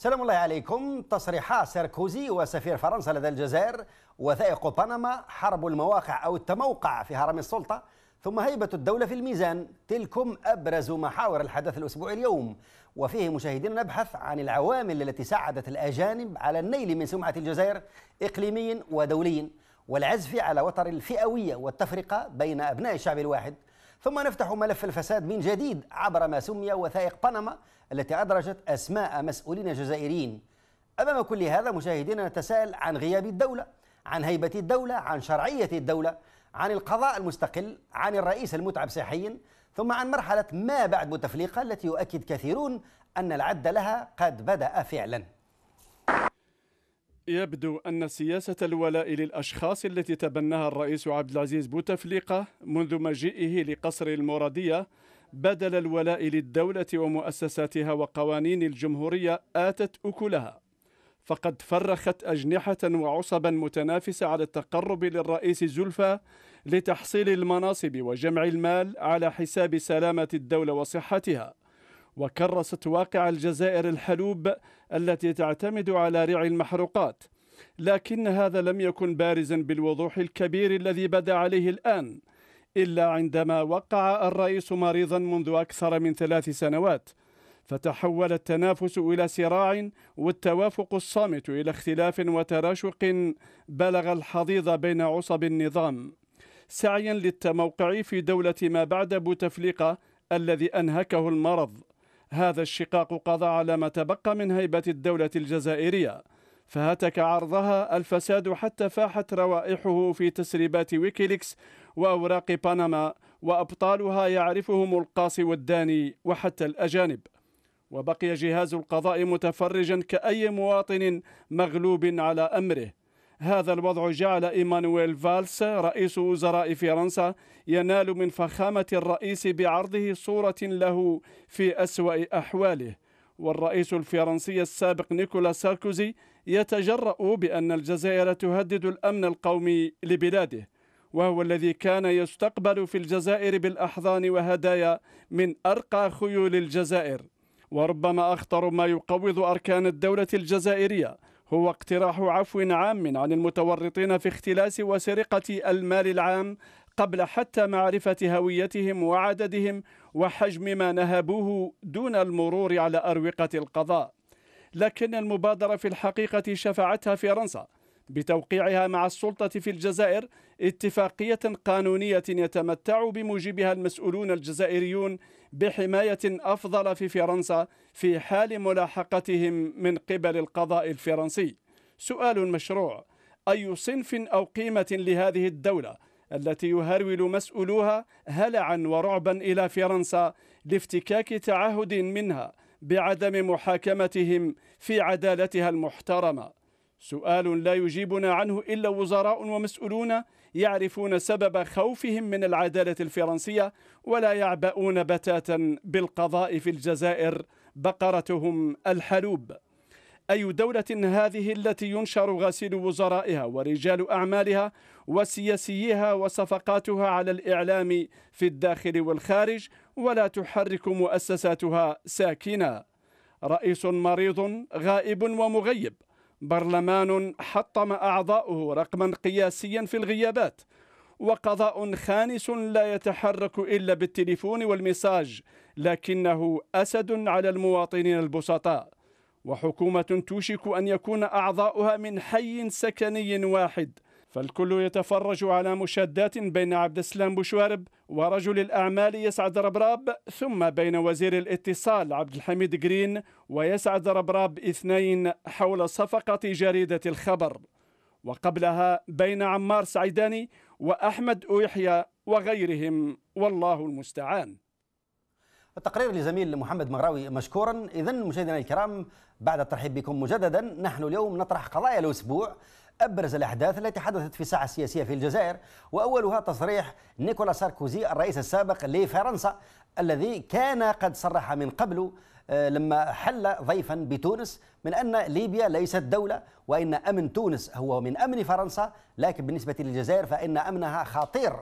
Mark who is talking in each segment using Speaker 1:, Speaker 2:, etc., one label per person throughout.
Speaker 1: سلام الله عليكم. تصريحات ساركوزي وسفير فرنسا لدى الجزائر وثائق بنما حرب المواقع أو التموقع في هرم السلطة ثم هيبة الدولة في الميزان. تلكم أبرز محاور الحدث الأسبوعي اليوم. وفيه مشاهدينا نبحث عن العوامل التي ساعدت الأجانب على النيل من سمعة الجزائر إقليميا ودوليا والعزف على وتر الفئوية والتفرقة بين أبناء الشعب الواحد. ثم نفتح ملف الفساد من جديد عبر ما سمي وثائق بنما التي أدرجت أسماء مسؤولين جزائريين. أمام كل هذا مشاهدينا نتساءل عن غياب الدولة عن هيبة الدولة عن شرعية الدولة عن القضاء المستقل عن الرئيس المتعب صحيا ثم عن مرحلة ما بعد بوتفليقة التي يؤكد كثيرون أن العد لها قد بدأ فعلا.
Speaker 2: يبدو أن سياسة الولاء للأشخاص التي تبناها الرئيس عبد العزيز بوتفليقة منذ مجيئه لقصر المرادية بدل الولاء للدولة ومؤسساتها وقوانين الجمهورية آتت أكلها. فقد فرخت أجنحة وعصبا متنافسة على التقرب للرئيس زلفى لتحصيل المناصب وجمع المال على حساب سلامة الدولة وصحتها. وكرست واقع الجزائر الحلوب التي تعتمد على ريع المحروقات. لكن هذا لم يكن بارزا بالوضوح الكبير الذي بدا عليه الآن. إلا عندما وقع الرئيس مريضا منذ أكثر من ثلاث سنوات فتحول التنافس إلى صراع والتوافق الصامت إلى اختلاف وتراشق بلغ الحضيض بين عصب النظام. سعيا للتموقع في دولة ما بعد بوتفليقة الذي أنهكه المرض. هذا الشقاق قضى على ما تبقى من هيبة الدولة الجزائرية. فهتك عرضها الفساد حتى فاحت روائحه في تسريبات ويكيليكس وأوراق بنما وأبطالها يعرفهم القاصي والداني وحتى الأجانب. وبقي جهاز القضاء متفرجا كأي مواطن مغلوب على أمره. هذا الوضع جعل إيمانويل فالس رئيس وزراء فرنسا ينال من فخامة الرئيس بعرضه صورة له في أسوأ أحواله. والرئيس الفرنسي السابق نيكولا ساركوزي يتجرأ بأن الجزائر تهدد الأمن القومي لبلاده وهو الذي كان يستقبل في الجزائر بالأحضان وهدايا من أرقى خيول الجزائر. وربما أخطر ما يقوض أركان الدولة الجزائرية هو اقتراح عفو عام عن المتورطين في اختلاس وسرقة المال العام قبل حتى معرفة هويتهم وعددهم وحجم ما نهبوه دون المرور على أروقة القضاء. لكن المبادرة في الحقيقة شفعتها فرنسا بتوقيعها مع السلطة في الجزائر اتفاقية قانونية يتمتع بموجبها المسؤولون الجزائريون بحماية أفضل في فرنسا في حال ملاحقتهم من قبل القضاء الفرنسي. سؤال مشروع أي صنف أو قيمة لهذه الدولة التي يهرول مسؤولوها هلعا ورعبا إلى فرنسا لافتكاك تعهد منها بعدم محاكمتهم في عدالتها المحترمة. سؤال لا يجيبنا عنه إلا وزراء ومسؤولون يعرفون سبب خوفهم من العدالة الفرنسية ولا يعبؤون بتاتا بالقضاء في الجزائر بقرتهم الحلوب. أي دولة هذه التي ينشر غسيل وزرائها ورجال أعمالها وسياسيها وصفقاتها على الإعلام في الداخل والخارج ولا تحرك مؤسساتها ساكنة؟ رئيس مريض غائب ومغيب. برلمان حطم أعضاؤه رقما قياسيا في الغيابات. وقضاء خانس لا يتحرك إلا بالتليفون وال message لكنه أسد على المواطنين البسطاء. وحكومة توشك أن يكون أعضاؤها من حي سكني واحد. فالكل يتفرج على مشادات بين عبد السلام بوشوارب ورجل الأعمال يسعد ربراب ثم بين وزير الاتصال عبد الحميد جرين ويسعد ربراب اثنين حول صفقة جريدة الخبر. وقبلها بين عمار سعيداني وأحمد أويحيى وغيرهم والله المستعان.
Speaker 1: التقرير لزميل محمد مغراوي مشكورا. إذا مشاهدينا الكرام بعد الترحيب بكم مجددا نحن اليوم نطرح قضايا الأسبوع أبرز الأحداث التي حدثت في الساحة السياسية في الجزائر وأولها تصريح نيكولا ساركوزي الرئيس السابق لفرنسا الذي كان قد صرح من قبل آه، لما حل ضيفا بتونس من أن ليبيا ليست دولة وإن أمن تونس هو من أمن فرنسا لكن بالنسبة للجزائر فإن أمنها خطير.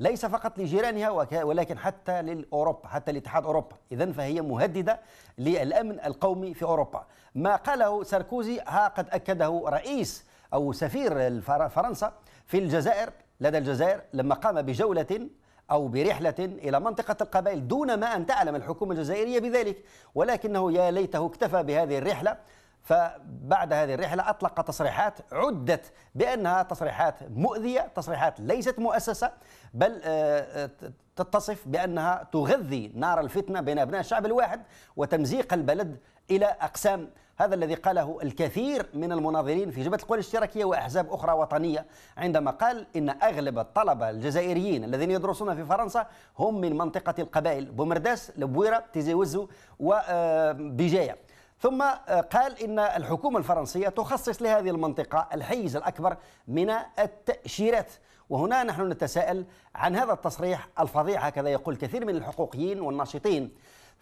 Speaker 1: ليس فقط لجيرانها ولكن حتى لأوروبا حتى لاتحاد أوروبا. إذا فهي مهددة للأمن القومي في أوروبا. ما قاله ساركوزي ها قد أكده رئيس أو سفير فرنسا في الجزائر لدى الجزائر لما قام بجولة أو برحلة إلى منطقة القبائل دون ما أن تعلم الحكومة الجزائرية بذلك. ولكنه يا ليته اكتفى بهذه الرحلة. فبعد هذه الرحلة أطلق تصريحات عدت بأنها تصريحات مؤذية تصريحات ليست مؤسسة. بل آه، آه، تتصف بأنها تغذي نار الفتنة بين أبناء الشعب الواحد وتمزيق البلد إلى أقسام. هذا الذي قاله الكثير من المناظرين في جبهة القوى الاشتراكية وأحزاب أخرى وطنية عندما قال إن أغلب الطلبة الجزائريين الذين يدرسون في فرنسا هم من منطقة القبائل بومرداس لبويرة تيزي وزو وبجاية ثم قال إن الحكومة الفرنسية تخصص لهذه المنطقة الحيز الأكبر من التأشيرات. وهنا نحن نتساءل عن هذا التصريح الفظيع هكذا يقول كثير من الحقوقيين والناشطين.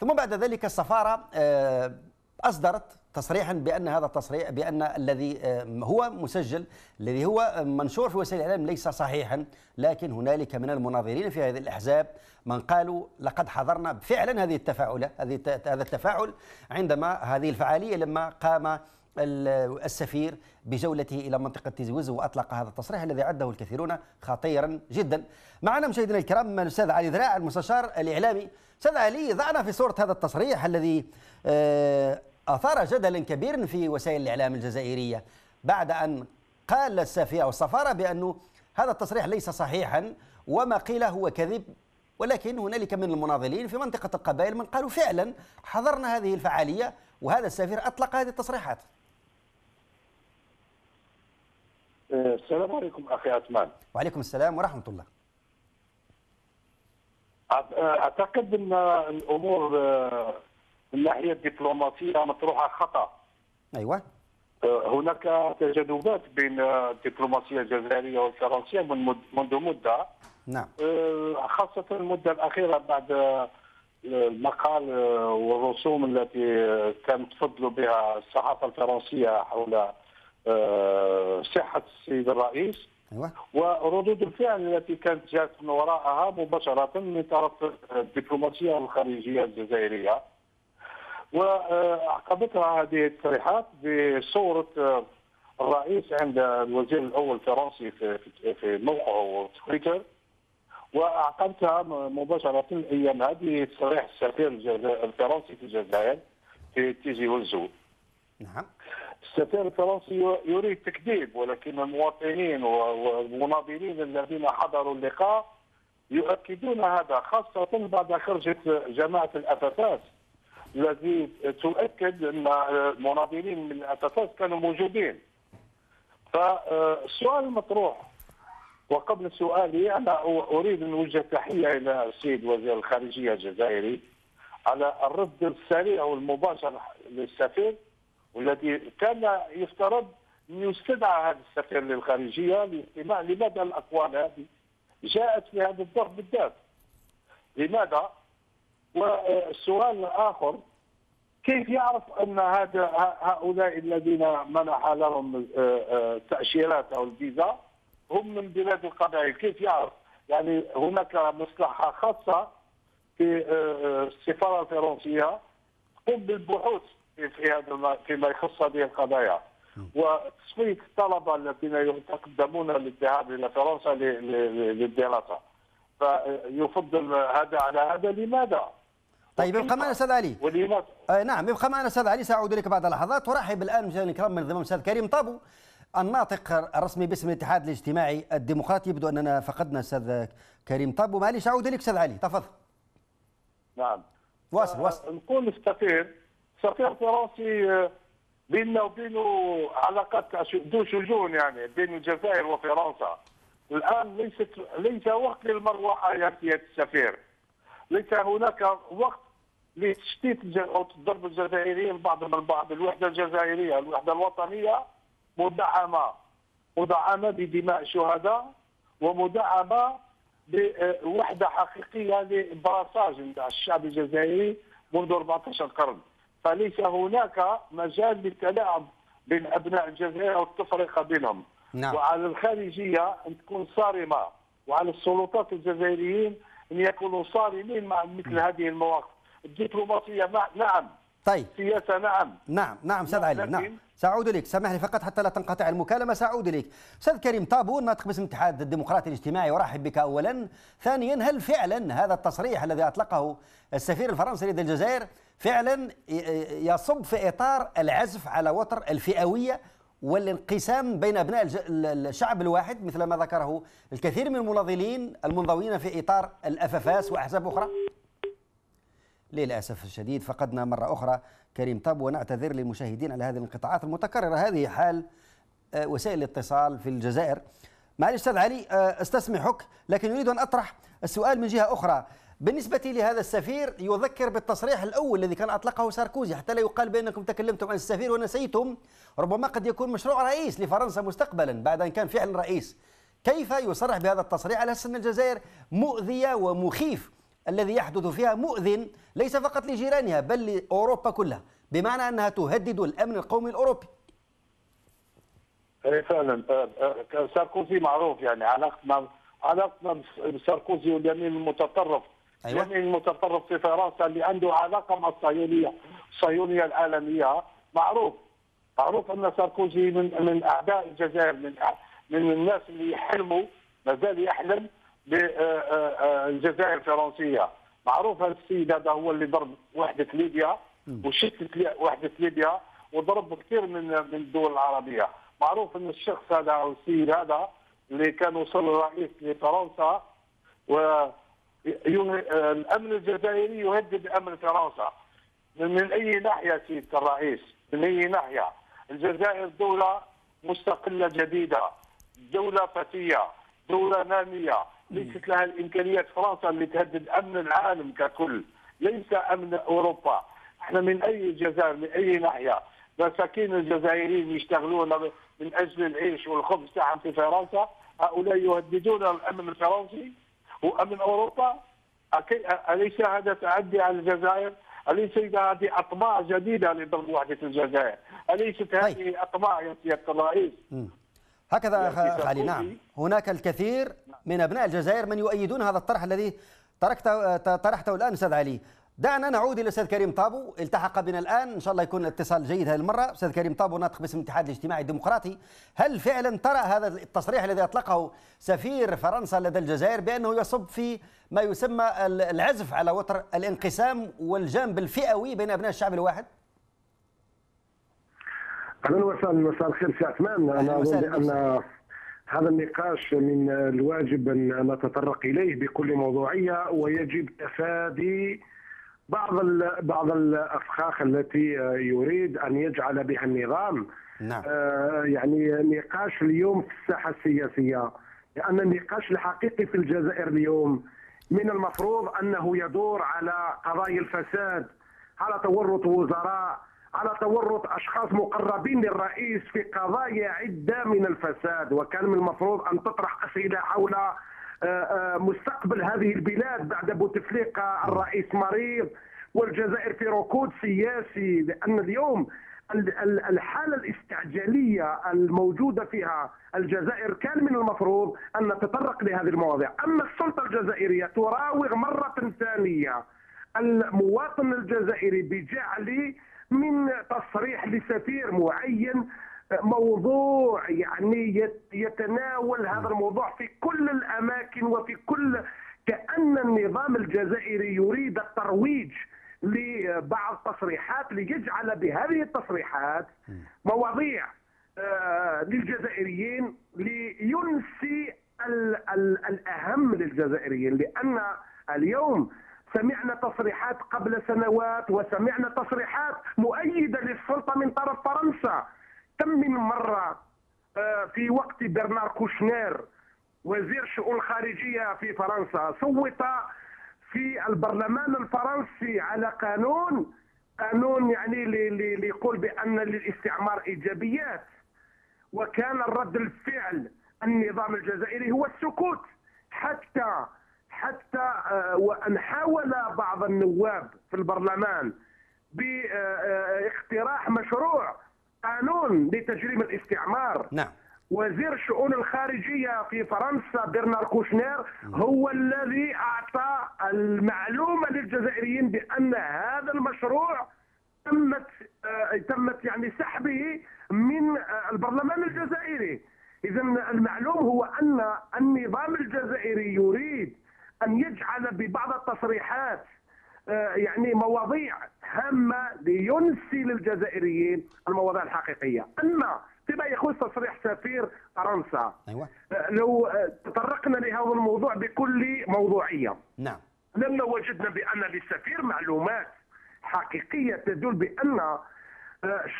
Speaker 1: ثم بعد ذلك السفارة آه، أصدرت تصريحا بأن هذا التصريح بأن الذي آه، هو مسجل الذي هو منشور في وسائل الإعلام ليس صحيحا لكن هنالك من المناظرين في هذه الأحزاب من قالوا لقد حضرنا فعلا هذه التفاعل هذه هذا التفاعل عندما هذه الفعالية لما قام السفير بجولته إلى منطقة تيزوز وأطلق هذا التصريح الذي عده الكثيرون خطيرا جدا. معنا مشاهدينا الكرام الأستاذ علي ذراع المستشار الإعلامي. أستاذ علي ضعنا في صورة هذا التصريح الذي آه أثار جدلا كبيرا في وسائل الإعلام الجزائرية بعد أن قال السفير أو السفارة بأنه هذا التصريح ليس صحيحا وما قيل هو كذب ولكن هنالك من المناضلين في منطقة القبائل من قالوا فعلا حضرنا هذه الفعالية وهذا السفير أطلق هذه التصريحات
Speaker 3: السلام عليكم أخي عثمان.
Speaker 1: وعليكم السلام ورحمة الله.
Speaker 3: أعتقد أن الأمور من الناحيه الدبلوماسية مطروحة خطأ.
Speaker 1: أيوه.
Speaker 3: أه، هناك تجاذبات بين الدبلوماسية الجزائرية والفرنسية من منذ مدة.
Speaker 1: نعم.
Speaker 3: أه، خاصة المدة الأخيرة بعد المقال والرسوم التي كانت تفضل بها الصحافة الفرنسية حول أه، صحة السيد الرئيس
Speaker 1: أيوة.
Speaker 3: وردود الفعل التي كانت جاءت من وراءها مباشرة من طرف الدبلوماسية الخارجيه الجزائرية. وأعقبتها هذه التصريحات بصورة آه، الرئيس عند الوزير الأول الفرنسي في في موقعه تويتر. وأعقبتها مباشرة الأيام هذه تصريح السفير الفرنسي في الجزائر في تيجي وزو
Speaker 1: نعم.
Speaker 3: السفير الفرنسي يريد تكذيب ولكن المواطنين والمناضلين الذين حضروا اللقاء يؤكدون هذا خاصة بعد خرجت جماعة الافافاس الذي تؤكد أن المناضلين من الاساس كانوا موجودين. فالسؤال المطروح وقبل سؤالي أنا أريد أن أوجه تحية إلى السيد وزير الخارجية الجزائري على الرد السريع والمباشر للسفير. والذي كان يفترض أن يستدعى هذا السفير للخارجيه لاستماع لماذا الأقوال هذه جاءت في هذا الظرف بالذات؟ لماذا؟ والسؤال الآخر كيف يعرف أن هذا هؤلاء الذين منح لهم التاشيرات آه، آه، أو الفيزا هم من بلاد القبائل؟ كيف يعرف؟ يعني هناك مصلحة خاصة في آه، السفارة الفرنسية تقوم بالبحوث في هذا فيما يخص هذه القضايا. وتصفيه الطلبة الذين يتقدمون للذهاب إلى فرنسا للدراسة. فيفضل هذا على هذا لماذا؟
Speaker 1: طيب يبقى معنا أستاذ علي. آه نعم يبقى معنا أستاذ علي سأعود اليك بعد لحظات ورحب الان مشاهدينا الكرام من ضمن الاستاذ كريم طابو الناطق الرسمي باسم الاتحاد الاجتماعي الديمقراطي. يبدو أننا فقدنا أستاذ كريم طابو. معليش أعود اليك أستاذ علي. تفضل.
Speaker 3: نعم.
Speaker 1: واصل واصل.
Speaker 3: نقول السفير السفير الفرنسي آه، بيننا وبينه علاقات ذو شجون يعني بين الجزائر وفرنسا الآن ليست ليس وقت للمروحة يا سيادة السفير. ليس هناك وقت لتشتيت أو ضرب الجزائريين بعضهم البعض الوحدة الجزائرية الوحدة الوطنية مدعمة. مدعمة بدماء الشهداء ومدعمة بوحده حقيقية لبراساج الشعب الجزائري منذ 14 قرن فليس هناك مجال للتلاعب بين أبناء الجزائر والتفرقه بينهم
Speaker 1: نعم.
Speaker 3: وعلى الخارجية أن تكون صارمة. وعلى السلطات الجزائريين أن يكونوا صارمين مع مثل هذه المواقف. الدبلوماسية نعم.
Speaker 1: طيب.
Speaker 3: سياسه نعم.
Speaker 1: نعم نعم أستاذ علي نعم سأعود لك. سامح لي فقط حتى لا تنقطع المكالمة سأعود لك. أستاذ كريم طابون ناطق باسم الاتحاد الديمقراطي الاجتماعي وارحب بك أولا. ثانيا هل فعلا هذا التصريح الذي أطلقه السفير الفرنسي لدى الجزائر فعلا يصب في إطار العزف على وتر الفئوية والانقسام بين أبناء الشعب الواحد مثل ما ذكره الكثير من المناضلين المنضوين في إطار الأفافاس وأحزاب أخرى؟ للأسف الشديد فقدنا مرة أخرى كريم طب ونعتذر للمشاهدين على هذه الانقطاعات المتكررة هذه حال آه، وسائل الاتصال في الجزائر. معلش أستاذ علي آه، أستسمحك لكن أريد أن أطرح السؤال من جهة أخرى بالنسبة لهذا السفير يذكر بالتصريح الأول الذي كان أطلقه ساركوزي حتى لا يقال بأنكم تكلمتم عن السفير ونسيتم ربما قد يكون مشروع رئيس لفرنسا مستقبلا بعد أن كان فعلا رئيس. كيف يصرح بهذا التصريح؟ على أن الجزائر مؤذية ومخيف. الذي يحدث فيها مؤذن ليس فقط لجيرانها بل لأوروبا كلها بمعنى أنها تهدد الأمن القومي الأوروبي.
Speaker 3: إيه، فعلا. آه، آه، ساركوزي معروف يعني علاقتنا علاقتنا بساركوزي واليمين المتطرف. أيوة. اليمين المتطرف في فرنسا اللي عنده علاقة مع الصهيونية الصهيونية العالمية معروف. معروف أن ساركوزي من من أعداء الجزائر من من الناس اللي يحلموا مازال يحلم بالجزائر الفرنسية. معروف هذا السيد هذا هو اللي ضرب وحدة ليبيا وشتت وحدة ليبيا وضرب كثير من من الدول العربية. معروف أن الشخص هذا أو السيد هذا اللي كان وصل رئيس لفرنسا و الأمن الجزائري يهدد أمن فرنسا. من أي ناحية سياده الرئيس؟ من أي ناحية؟ الجزائر دولة مستقلة جديدة دولة فتيه دولة نامية. ليست لها الإمكانيات فرنسا اللي تهدد أمن العالم ككل. ليس أمن أوروبا. إحنا من أي الجزائر من أي ناحية؟ مساكين الجزائريين يشتغلون من أجل العيش والخبز تاعهم في فرنسا. هؤلاء يهددون الأمن الفرنسي. وامن أوروبا أليس هذا تعدي على الجزائر؟ أليس هذه أطماع جديدة لضرب وحدة الجزائر؟ أليست هذه طيب. أطماع يا سيادة الرئيس؟
Speaker 1: هكذا أخ علي نعم هناك الكثير من أبناء الجزائر من يؤيدون هذا الطرح الذي تركته طرحته الآن أستاذ علي دعنا نعود إلى الاستاذ كريم طابو التحق بنا الآن. إن شاء الله يكون الاتصال جيد هذه المرة. أستاذ كريم طابو ناطق باسم الاتحاد الاجتماعي الديمقراطي. هل فعلا ترى هذا التصريح الذي أطلقه سفير فرنسا لدى الجزائر بأنه يصب في ما يسمى العزف على وتر الانقسام والجانب الفئوي بين أبناء الشعب الواحد؟
Speaker 4: أهلا وسهلا. مساء الخير سي عثمان. أنا أظن ان هذا النقاش من الواجب أن نتطرق إليه بكل موضوعية ويجب تفادي بعض بعض الأفخاخ التي يريد أن يجعل بها النظام نعم. آه يعني نقاش اليوم في الساحة السياسية لأن النقاش الحقيقي في الجزائر اليوم من المفروض أنه يدور على قضايا الفساد على تورط وزراء على تورط أشخاص مقربين للرئيس في قضايا عدة من الفساد وكان من المفروض أن تطرح أسئلة حول آه، آه، مستقبل هذه البلاد بعد بوتفليقة الرئيس مريض والجزائر في ركود سياسي لأن اليوم الحالة الاستعجالية الموجودة فيها الجزائر كان من المفروض أن نتطرق لهذه المواضيع. أما السلطة الجزائرية تراوغ مرة ثانية. المواطن الجزائري بجعل من تصريح لسفير معين موضوع يعني يتناول هذا الموضوع في كل الأماكن وفي كل كأن النظام الجزائري يريد الترويج لبعض التصريحات ليجعل بهذه التصريحات مواضيع آه، للجزائريين لينسي الأهم للجزائريين. لأن اليوم سمعنا تصريحات قبل سنوات وسمعنا تصريحات مؤيدة للسلطة من طرف فرنسا. كم من مرة آه، في وقت برنار كوشنير وزير شؤون خارجيه في فرنسا صوت في البرلمان الفرنسي على قانون قانون يعني اللي يقول بأن للاستعمار إيجابيات. وكان الرد الفعل النظام الجزائري هو السكوت. حتى حتى آه، وأن حاول بعض النواب في البرلمان باقتراح مشروع قانون لتجريم الاستعمار.
Speaker 1: نعم.
Speaker 4: وزير الشؤون الخارجية في فرنسا برنار كوشنير هو الذي أعطى المعلومة للجزائريين بأن هذا المشروع تمت آه، تمت يعني سحبه من آه، البرلمان الجزائري. إذا المعلوم هو أن النظام الجزائري يريد أن يجعل ببعض التصريحات يعني مواضيع هامة لينسي للجزائريين المواضيع الحقيقية. أما فيما يخص تصريح سفير فرنسا أيوة. آه، لو آه، تطرقنا لهذا الموضوع بكل موضوعية.
Speaker 1: نعم.
Speaker 4: لما وجدنا بأن للسفير معلومات حقيقية تدل بأن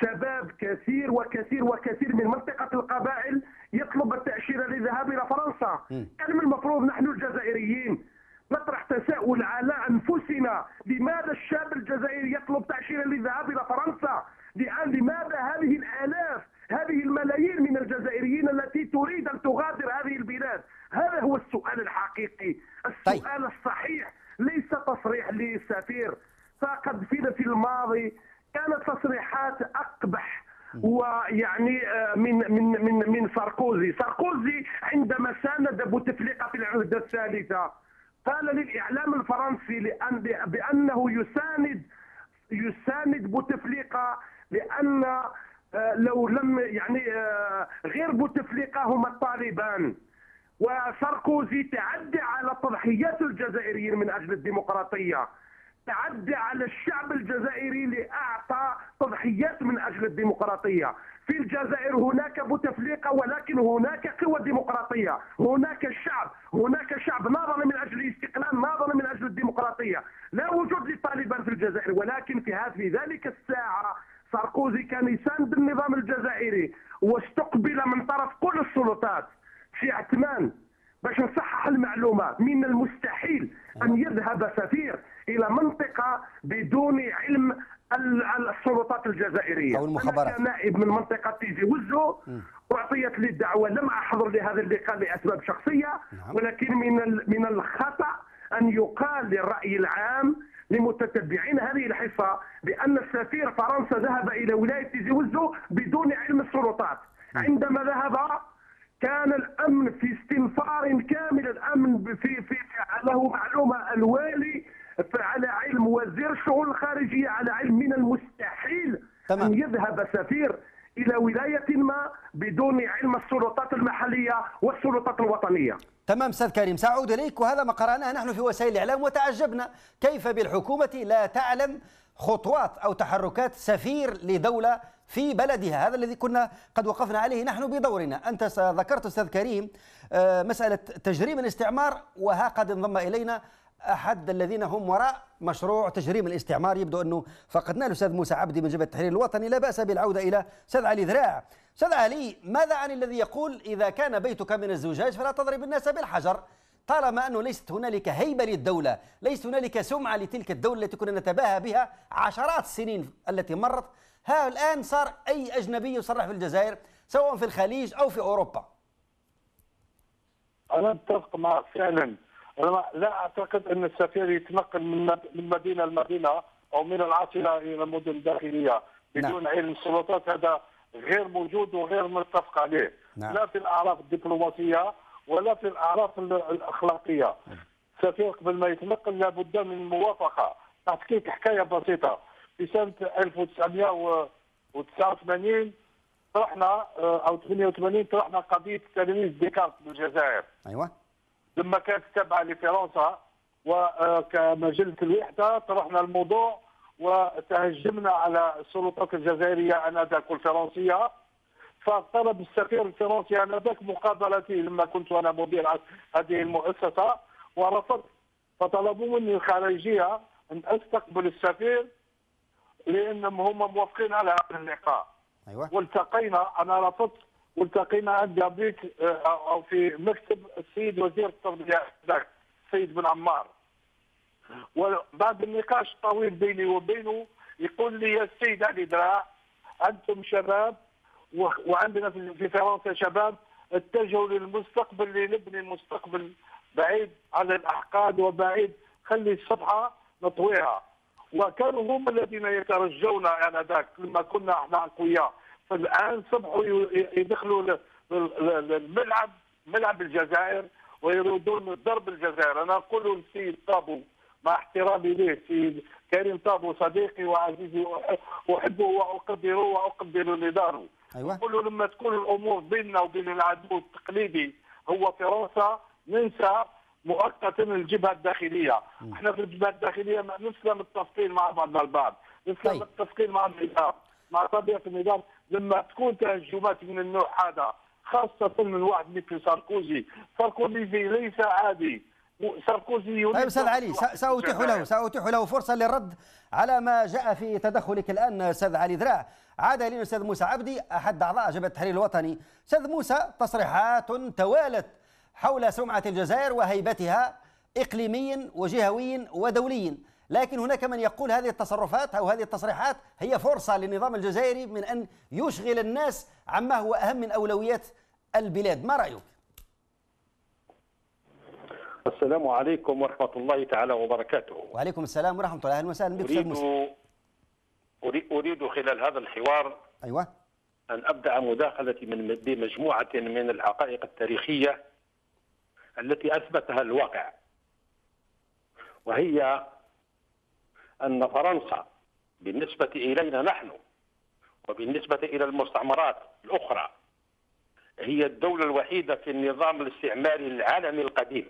Speaker 4: شباب كثير وكثير وكثير من منطقة القبائل يطلب التأشيرة للذهاب إلى فرنسا. كان من المفروض نحن الجزائريين نطرح تساؤل على أنفسنا. لماذا الشاب الجزائري يطلب تأشيرة للذهاب إلى فرنسا؟ لماذا هذه الآلاف هذه الملايين من الجزائريين التي تريد أن تغادر هذه البلاد؟ هذا هو السؤال الحقيقي. السؤال طيب. الصحيح ليس تصريح للسفير فقد في في الماضي كانت تصريحات أقبح ويعني آه، من من من من ساركوزي، ساركوزي عندما ساند بوتفليقة في العهده الثالثة. قال للإعلام الفرنسي لأن بأنه يساند يساند بوتفليقه لأن آه، لو لم يعني آه، غير بوتفليقه هم الطالبان. وساركوزي تعدى على تضحيات الجزائريين من أجل الديمقراطية. تعدى على الشعب الجزائري لأعطى تضحيات من أجل الديمقراطية. في الجزائر هناك بوتفليقة ولكن هناك قوى ديمقراطية. هناك شعب هناك شعب ناضل من أجل الاستقلال ناضل من أجل الديمقراطية. لا وجود للطالبان في الجزائر ولكن في هذه ذلك الساعة ساركوزي كان يساند النظام الجزائري واستقبل من طرف كل السلطات. في عثمان باش نصحح المعلومة من المستحيل أن يذهب سفير إلى منطقة بدون علم السلطات الجزائرية
Speaker 1: أو المخابرات
Speaker 4: أنا كنائب من منطقة تيزي وزو أعطيت لي الدعوة لم أحضر لهذا اللقاء لأسباب شخصية نعم. ولكن من من الخطأ أن يقال للرأي العام لمتتبعين هذه الحصة بأن السفير فرنسا ذهب إلى ولاية تيزي وزو بدون علم السلطات. عندما ذهب كان الأمن في استنفار كامل الأمن في في له معلومة الوالي على علم وزير الشؤون الخارجية على علم من المستحيل تمام. ان يذهب سفير إلى ولاية ما بدون علم السلطات المحلية والسلطات الوطنية.
Speaker 1: تمام أستاذ كريم سأعود إليك وهذا ما قرأناه نحن في وسائل الإعلام وتعجبنا كيف بالحكومة لا تعلم خطوات أو تحركات سفير لدولة في بلدها هذا الذي كنا قد وقفنا عليه نحن بدورنا أنت ذكرت أستاذ كريم آه، مسألة تجريم الاستعمار وها قد انضم إلينا أحد الذين هم وراء مشروع تجريم الاستعمار. يبدو أنه فقدنا الأستاذ موسى عبدي من جبهة التحرير الوطني. لا بأس بالعودة إلى أستاذ علي ذراع. أستاذ علي ماذا عن الذي يقول إذا كان بيتك من الزجاج فلا تضرب الناس بالحجر؟ طالما أنه ليست هنالك هيبة للدولة ليست هنالك سمعة لتلك الدولة التي كنا نتباهى بها عشرات السنين التي مرت ها الآن صار أي أجنبي يصرح في الجزائر سواء في الخليج أو في أوروبا؟
Speaker 3: أنا أتفق معك فعلا. أنا لا أعتقد أن السفير يتنقل من مدينة لمدينة أو من العاصمة إلى المدن الداخلية بدون نعم. علم. السلطات هذا غير موجود وغير متفق عليه. نعم. لا في الأعراف الدبلوماسية ولا في الأعراف الأخلاقية. السفير قبل ما يتنقل لابد من موافقة. نحكيك حكاية بسيطة. في سنة 1989 طرحنا آه، أو 88 طرحنا قضية تلاميذ ديكارت بالجزائر.
Speaker 1: أيوه.
Speaker 3: لما كانت تابعه لفرنسا وكمجله الوحدة طرحنا الموضوع وتهجمنا على السلطات الجزائرية آنذاك والفرنسية. فطلب السفير الفرنسي آنذاك مقابلتي لما كنت أنا مدير هذه المؤسسة ورفضت. فطلبوا مني الخارجية أن أستقبل السفير لأنهم هم موافقين على هذا اللقاء.
Speaker 1: أيوه.
Speaker 3: والتقينا. أنا رفضت. والتقينا عند بيت آه، أو في مكتب السيد وزير التربيه ذاك السيد بن عمار. وبعد النقاش طويل بيني وبينه يقول لي يا السيد علي دراع أنتم شباب وعندنا في فرنسا شباب اتجهوا للمستقبل لنبني مستقبل بعيد عن الأحقاد وبعيد. خلي الصفحة نطويها. وكانوا هم الذين يترجون آنذاك لما كنا إحنا أقوياء. فالآن صبحوا يدخلوا الملعب ملعب الجزائر ويريدون ضرب الجزائر. أنا أقول للسيد طابو مع احترامي له السيد كريم طابو صديقي وعزيزي أحبه وأقدره واقدر نضاله
Speaker 1: أيوه.
Speaker 3: أقول لما تكون الأمور بيننا وبين العدو التقليدي هو فرنسا ننسى مؤقتا الجبهة الداخلية، إحنا في الجبهة الداخلية نسلم التفصيل مع بعضنا البعض، نسلم طيب. التفصيل مع النظام، مع طبيعة النظام. لما تكون تهجمات من النوع هذا خاصة من واحد مثل ساركوزي. ساركوزي ليس عادي. ساركوزي
Speaker 1: طيب أستاذ علي سأتيح له سأتيح له فرصة للرد على ما جاء في تدخلك الآن أستاذ علي ذراع عاد إلينا الاستاذ موسى عبدي أحد أعضاء جبهة التحرير الوطني. أستاذ موسى تصريحات توالت حول سمعة الجزائر وهيبتها إقليميا وجهويا ودوليا. لكن هناك من يقول هذه التصرفات أو هذه التصريحات هي فرصة للنظام الجزائري من أن يشغل الناس عما هو أهم من أولويات البلاد. ما رأيك؟
Speaker 5: السلام عليكم ورحمة الله تعالى وبركاته.
Speaker 1: وعليكم السلام ورحمة الله. أهلا وسهلا بك
Speaker 5: أريد, أريد خلال هذا الحوار
Speaker 1: أيوة.
Speaker 5: أن أبدأ مداخلتي من بمجموعة من الحقائق التاريخية التي أثبتها الواقع وهي أن فرنسا بالنسبة إلينا نحن وبالنسبة إلى المستعمرات الأخرى هي الدولة الوحيدة في النظام الاستعماري العالمي القديم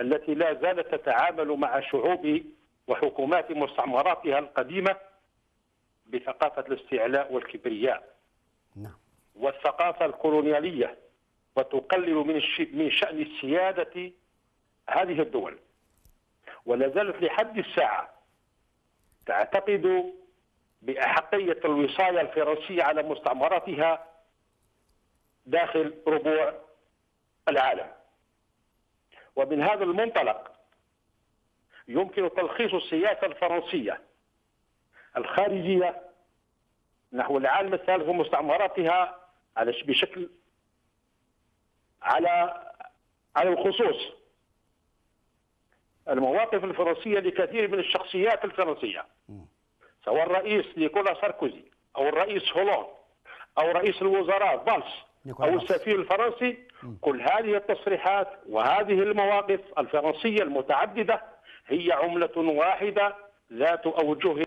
Speaker 5: التي لا زالت تتعامل مع شعوب وحكومات مستعمراتها القديمة بثقافة الاستعلاء والكبرياء نعم. والثقافة الكولونيالية وتقلل من من شأن السيادة هذه الدول ولا زالت لحد الساعة. تعتقد بأحقية الوصاية الفرنسية على مستعمراتها داخل ربوع العالم. ومن هذا المنطلق يمكن تلخيص السياسة الفرنسية الخارجية نحو العالم الثالث ومستعمراتها على بشكل على على الخصوص. المواقف الفرنسية لكثير من الشخصيات الفرنسية. سواء الرئيس نيكولا ساركوزي أو الرئيس هولوند أو رئيس الوزراء فالس أو السفير الفرنسي كل هذه التصريحات وهذه المواقف الفرنسية المتعددة هي عملة واحدة ذات أوجه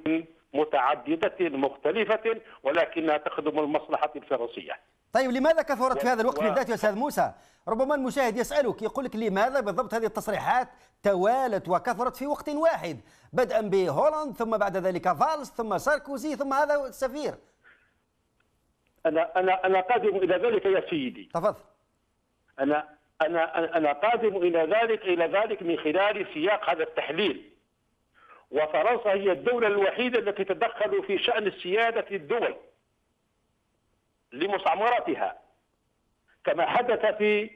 Speaker 5: متعددة مختلفة ولكنها تخدم المصلحة الفرنسية.
Speaker 1: طيب لماذا كثرت في هذا الوقت بالذات يا أستاذ موسى؟ ربما المشاهد يسألك يقول لك لماذا بالضبط هذه التصريحات توالت وكثرت في وقت واحد بدءا بهولند ثم بعد ذلك فالس ثم ساركوزي ثم هذا السفير.
Speaker 5: أنا أنا أنا قادم إلى ذلك يا سيدي.
Speaker 1: تفضل.
Speaker 5: أنا أنا أنا قادم إلى ذلك إلى ذلك من خلال سياق هذا التحليل. وفرنسا هي الدولة الوحيدة التي تدخل في شأن السيادة الدول. لمستعمراتها كما حدث في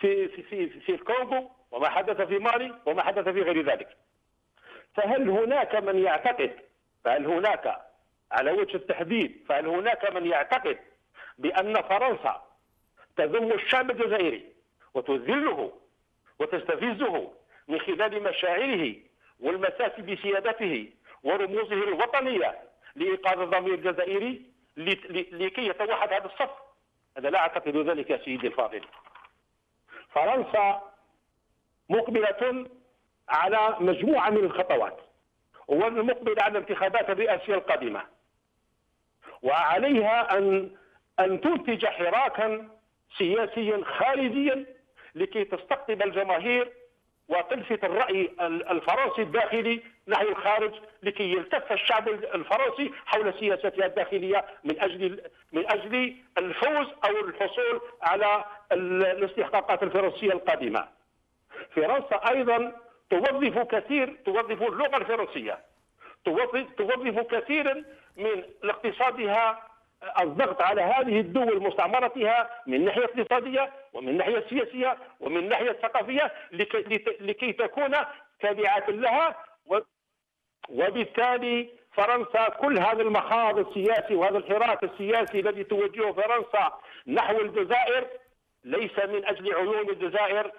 Speaker 5: في في في, في الكونغو وما حدث في مالي وما حدث في غير ذلك. فهل هناك من يعتقد فهل هناك على وجه التحديد فهل هناك من يعتقد بأن فرنسا تذم الشعب الجزائري وتذله وتستفزه من خلال مشاعره والمساس بسيادته ورموزه الوطنية لإيقاظ الضمير الجزائري؟ لكي يتوحد هذا الصف. أنا لا أعتقد ذلك يا سيدي الفاضل. فرنسا مقبلة على مجموعة من الخطوات والمقبلة على الانتخابات الرئاسية القادمة. وعليها أن أن تنتج حراكا سياسيا خارجيا لكي تستقطب الجماهير وتلفت الرأي الفرنسي الداخلي نحو الخارج لكي يلتف الشعب الفرنسي حول سياستها الداخلية من أجل من أجل الفوز أو الحصول على الاستحقاقات الفرنسية القادمة. فرنسا أيضا توظف كثير توظف اللغة الفرنسية توظف توظف كثيرا من اقتصادها الضغط على هذه الدول مستعمرتها من ناحية اقتصادية ومن ناحية سياسية ومن ناحية ثقافية لكي, لكي تكون تابعة لها وبالتالي فرنسا كل هذا المخاض السياسي وهذا الحراك السياسي الذي توجهه فرنسا نحو الجزائر ليس من أجل عيون الجزائر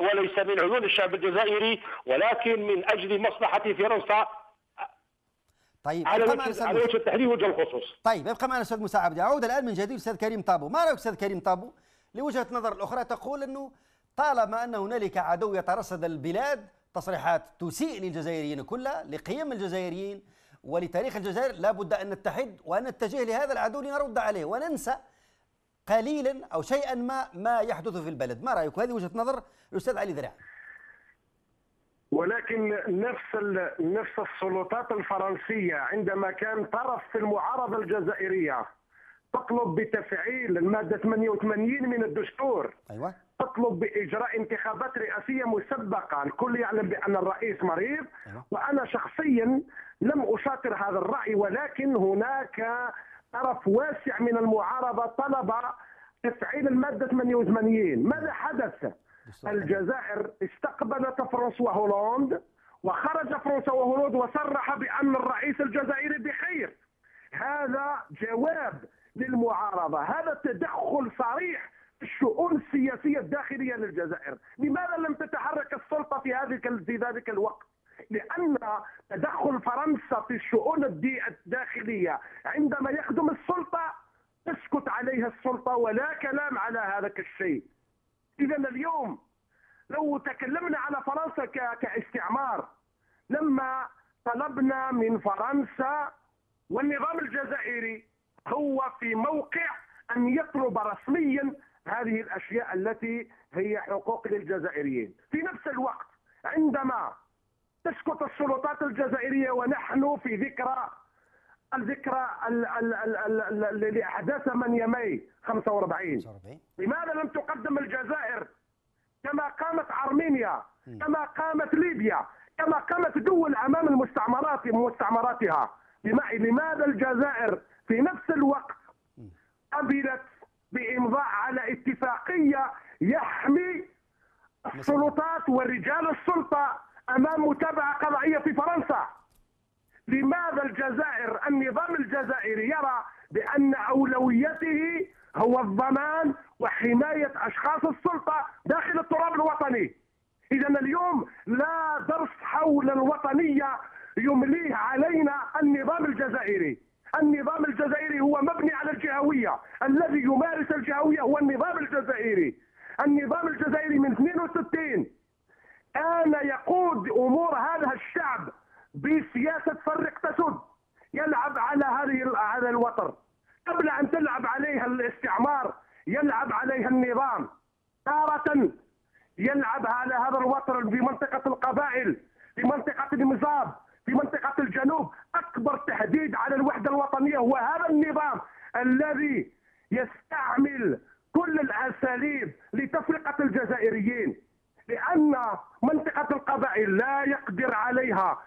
Speaker 5: وليس من عيون الشعب الجزائري ولكن من أجل مصلحة فرنسا
Speaker 1: طيب
Speaker 5: على وجه على
Speaker 1: موسى.
Speaker 5: وجه التحديد وجه الخصوص.
Speaker 1: طيب يبقى معنا أستاذ موسى عبدي اعود الآن من جديد أستاذ كريم طابو. ما رأيك أستاذ كريم طابو؟ لوجهة نظر الاخرى تقول أنه طالما أن هنالك عدو يترصد البلاد تصريحات تسيء للجزائريين كلها لقيم الجزائريين ولتاريخ الجزائر لا بد أن نتحد وأن نتجه لهذا العدو لنرد عليه وننسى قليلا أو شيئا ما ما يحدث في البلد. ما رأيك؟ هذه وجهة نظر الأستاذ علي ذراع
Speaker 4: ولكن نفس نفس السلطات الفرنسية عندما كان طرف في المعارضة الجزائرية تطلب بتفعيل الماده 88 من الدستور.
Speaker 1: أيوه.
Speaker 4: تطلب بإجراء انتخابات رئاسية مسبقة، الكل يعلم بأن الرئيس مريض.
Speaker 1: أيوة.
Speaker 4: وأنا شخصيا لم أشاطر هذا الرأي ولكن هناك طرف واسع من المعارضة طلب تفعيل المادة 88 ، ماذا حدث؟ الجزائر استقبلت فرنسوا هولوند وخرج فرنسا وهولوند وصرح بان الرئيس الجزائري بخير. هذا جواب للمعارضة، هذا تدخل صريح في الشؤون السياسية الداخلية للجزائر، لماذا لم تتحرك السلطة في هذه في ذلك الوقت؟ لأن تدخل فرنسا في الشؤون الداخلية عندما يخدم السلطة تسكت عليها السلطة ولا كلام على هذا الشيء. إذا اليوم لو تكلمنا على فرنسا كاستعمار لما طلبنا من فرنسا والنظام الجزائري هو في موقع أن يطلب رسميا هذه الأشياء التي هي حقوق للجزائريين. في نفس الوقت عندما تسكت السلطات الجزائرية ونحن في ذكرى الذكرى ال- ال- ال- ال- ال- لاحداث 8 ماي 45
Speaker 1: 45
Speaker 4: لماذا لم تقدم الجزائر؟ كما قامت أرمينيا كما قامت ليبيا كما قامت دول أمام المستعمرات مستعمراتها. لما- لماذا الجزائر في نفس الوقت قبلت بإمضاء على اتفاقية يحمي السلطات ورجال السلطة أمام متابعة قضائية في فرنسا؟ لماذا الجزائر النظام الجزائري يرى بأن أولويته هو الضمان وحماية أشخاص السلطة داخل التراب الوطني؟ إذا اليوم لا درس حول الوطنية يمليه علينا النظام الجزائري. النظام الجزائري هو مبني على الجهوية. الذي يمارس الجهوية هو النظام الجزائري. النظام الجزائري من 62 كان يقود أمور هذا الشعب بسياسة فرق تسد يلعب على هذه هذا الوتر. قبل أن تلعب عليها الاستعمار يلعب عليها النظام. تارة يلعب على هذا الوتر في منطقة القبائل في منطقة المزاب في منطقة الجنوب. أكبر تهديد على الوحدة الوطنية هو هذا النظام الذي يستعمل كل الأساليب لتفرقة الجزائريين. لأن منطقة القبائل لا يقدر عليها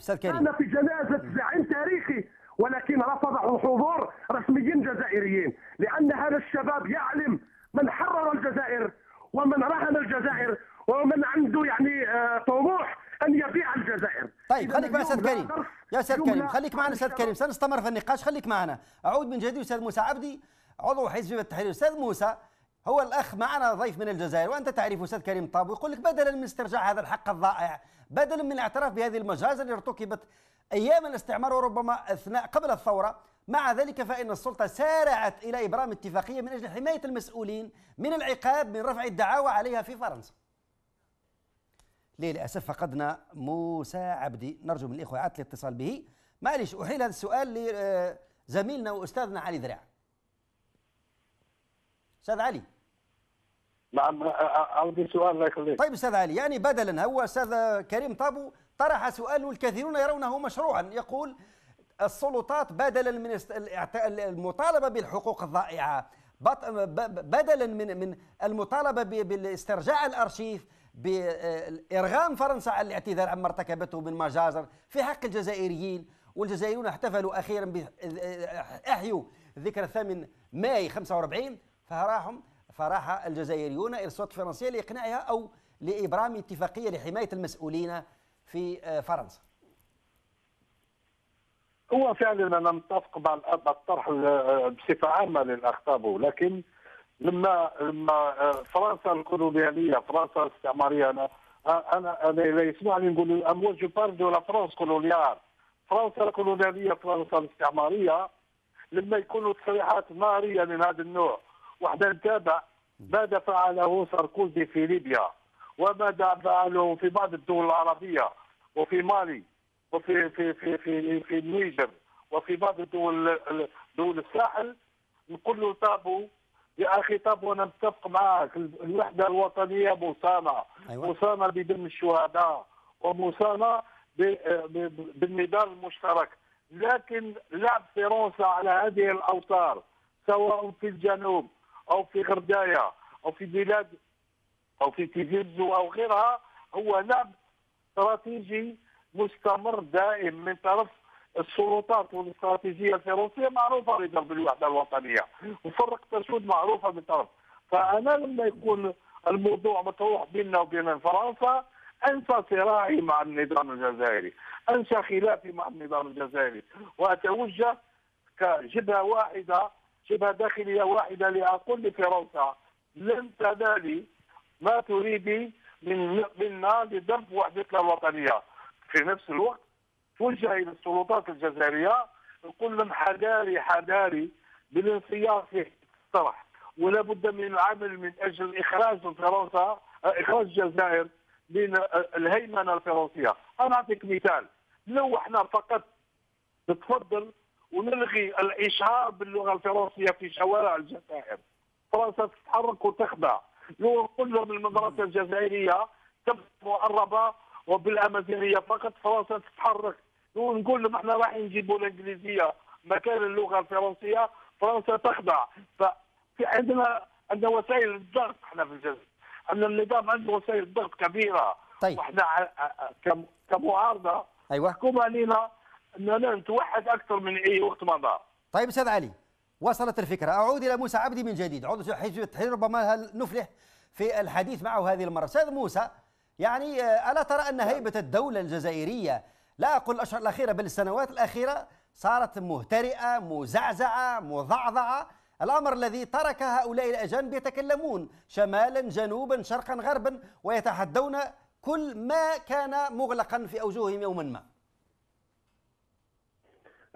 Speaker 1: أستاذ كريم.
Speaker 4: كان في جنازة زعيم تاريخي ولكن رفض حضور رسميين جزائريين لأن هذا الشباب يعلم من حرر الجزائر ومن رهن الجزائر ومن عنده يعني آه، طموح أن يبيع الجزائر.
Speaker 1: طيب طيب خليك مع أستاذ كريم. يا أستاذ كريم خليك معنا أستاذ كريم. سنستمر في النقاش. خليك معنا. أعود من جديد أستاذ موسى عبدي عضو حزب التحرير. أستاذ موسى هو الأخ معنا ضيف من الجزائر وأنت تعرف أستاذ كريم طاب يقول لك بدلا من استرجاع هذا الحق الضائع بدلا من الاعتراف بهذه المجازر اللي ارتكبت أيام الاستعمار وربما أثناء قبل الثورة مع ذلك فإن السلطة سارعت إلى إبرام اتفاقية من أجل حماية المسؤولين من العقاب من رفع الدعاوى عليها في فرنسا. للأسف فقدنا موسى عبدي نرجو من إعادة الاتصال به. معليش أحيل هذا السؤال لزميلنا وأستاذنا علي ذراع. أستاذ علي
Speaker 3: نعم عودي سؤال الله يخليك
Speaker 1: طيب أستاذ علي يعني بدلا هو أستاذ كريم طابو طرح سؤال والكثيرون يرونه مشروعا يقول السلطات بدلا من المطالبه بالحقوق الضائعه بدلا من من المطالبه بالاسترجاع الارشيف بارغام فرنسا على الاعتذار عما ارتكبته من مجازر في حق الجزائريين والجزائريون احتفلوا أخيرا احيوا ذكرى الثامن ماي 45 فراحهم فراح الجزائريون إلى السلطات الفرنسيه لإقناعها أو لإبرام اتفاقية لحماية المسؤولين في فرنسا.
Speaker 3: هو فعلا أنا متفق مع الطرح بصفة عامة للاخ طابو لكن لما لما آه، فرنسا الكولونيالية فرنسا الاستعماريه أنا أنا أنا لا يسمعني نقول moi je parle de la France coloniale. فرنسا الكولونيالية فرنسا الاستعمارية لما يكونوا تصريحات ناريه من هذا النوع وحنا نتابع ماذا فعله ساركوزي في ليبيا؟ وماذا فعله في بعض الدول العربية وفي مالي وفي في في في في النيجر وفي بعض الدول دول الساحل؟ نقول له طابو يا أخي طابو أنا متفق معك الوحدة الوطنية مصانه أيوة. مصانه بدم الشهداء ومصانه بالنضال المشترك. لكن لعب فرنسا على هذه الأوتار سواء في الجنوب أو في غرداية أو في بلاد أو في تيزي وزو أو غيرها هو لعب استراتيجي مستمر دائم من طرف السلطات والاستراتيجية الفرنسيه معروفة لضرب الوحدة الوطنية وفرق تسود معروفة من طرف. فأنا لما يكون الموضوع مطروح بيننا وبين فرنسا أنسى صراعي مع النظام الجزائري أنسى خلافي مع النظام الجزائري وأتوجه كجبهة واحدة جبهه داخلية واحدة لاقول لفرنسا لن تنالي ما تريدي من منا لضرب وحدتنا الوطنيه في نفس الوقت توجه إلى السلطات الجزائرية نقول لهم حذاري حذاري بالانصياع في الطرح ولا بد من العمل من أجل إخراج فرنسا إخراج الجزائر من الهيمنة الفرنسية. أنا أعطيك مثال. لو إحنا فقط نتفضل ونلغي الإشهار باللغة الفرنسية في شوارع الجزائر. فرنسا تتحرك وتخضع لو نقول لهم المدرسة الجزائرية تبقى مقربه وبالأمازيغية. فقط فرنسا تتحرك. ونقول لهم إحنا راح نجيبوا الإنجليزية مكان اللغة الفرنسية. فرنسا تخضع ففي عندنا عندنا وسائل الضغط. إحنا في الجزائر. عندنا النظام عنده وسائل ضغط كبيرة.
Speaker 1: طيب.
Speaker 3: وإحنا كمعارضة.
Speaker 1: أيوه.
Speaker 3: حكومة علينا اننا نتوحد أكثر من أي وقت مضى
Speaker 1: طيب أستاذ علي وصلت الفكرة. أعود إلى موسى عبدي من جديد. عضو حزب التحرير ربما نفلح في الحديث معه هذه المرة. أستاذ موسى يعني آه، ألا ترى أن هيبة الدولة الجزائرية لا أقول الأشهر الأخيرة بل السنوات الأخيرة صارت مهترئة مزعزعة مضعضعة؟ الأمر الذي ترك هؤلاء الأجانب يتكلمون شمالا جنوبا شرقا غربا ويتحدون كل ما كان مغلقا في أوجههم يوما ما.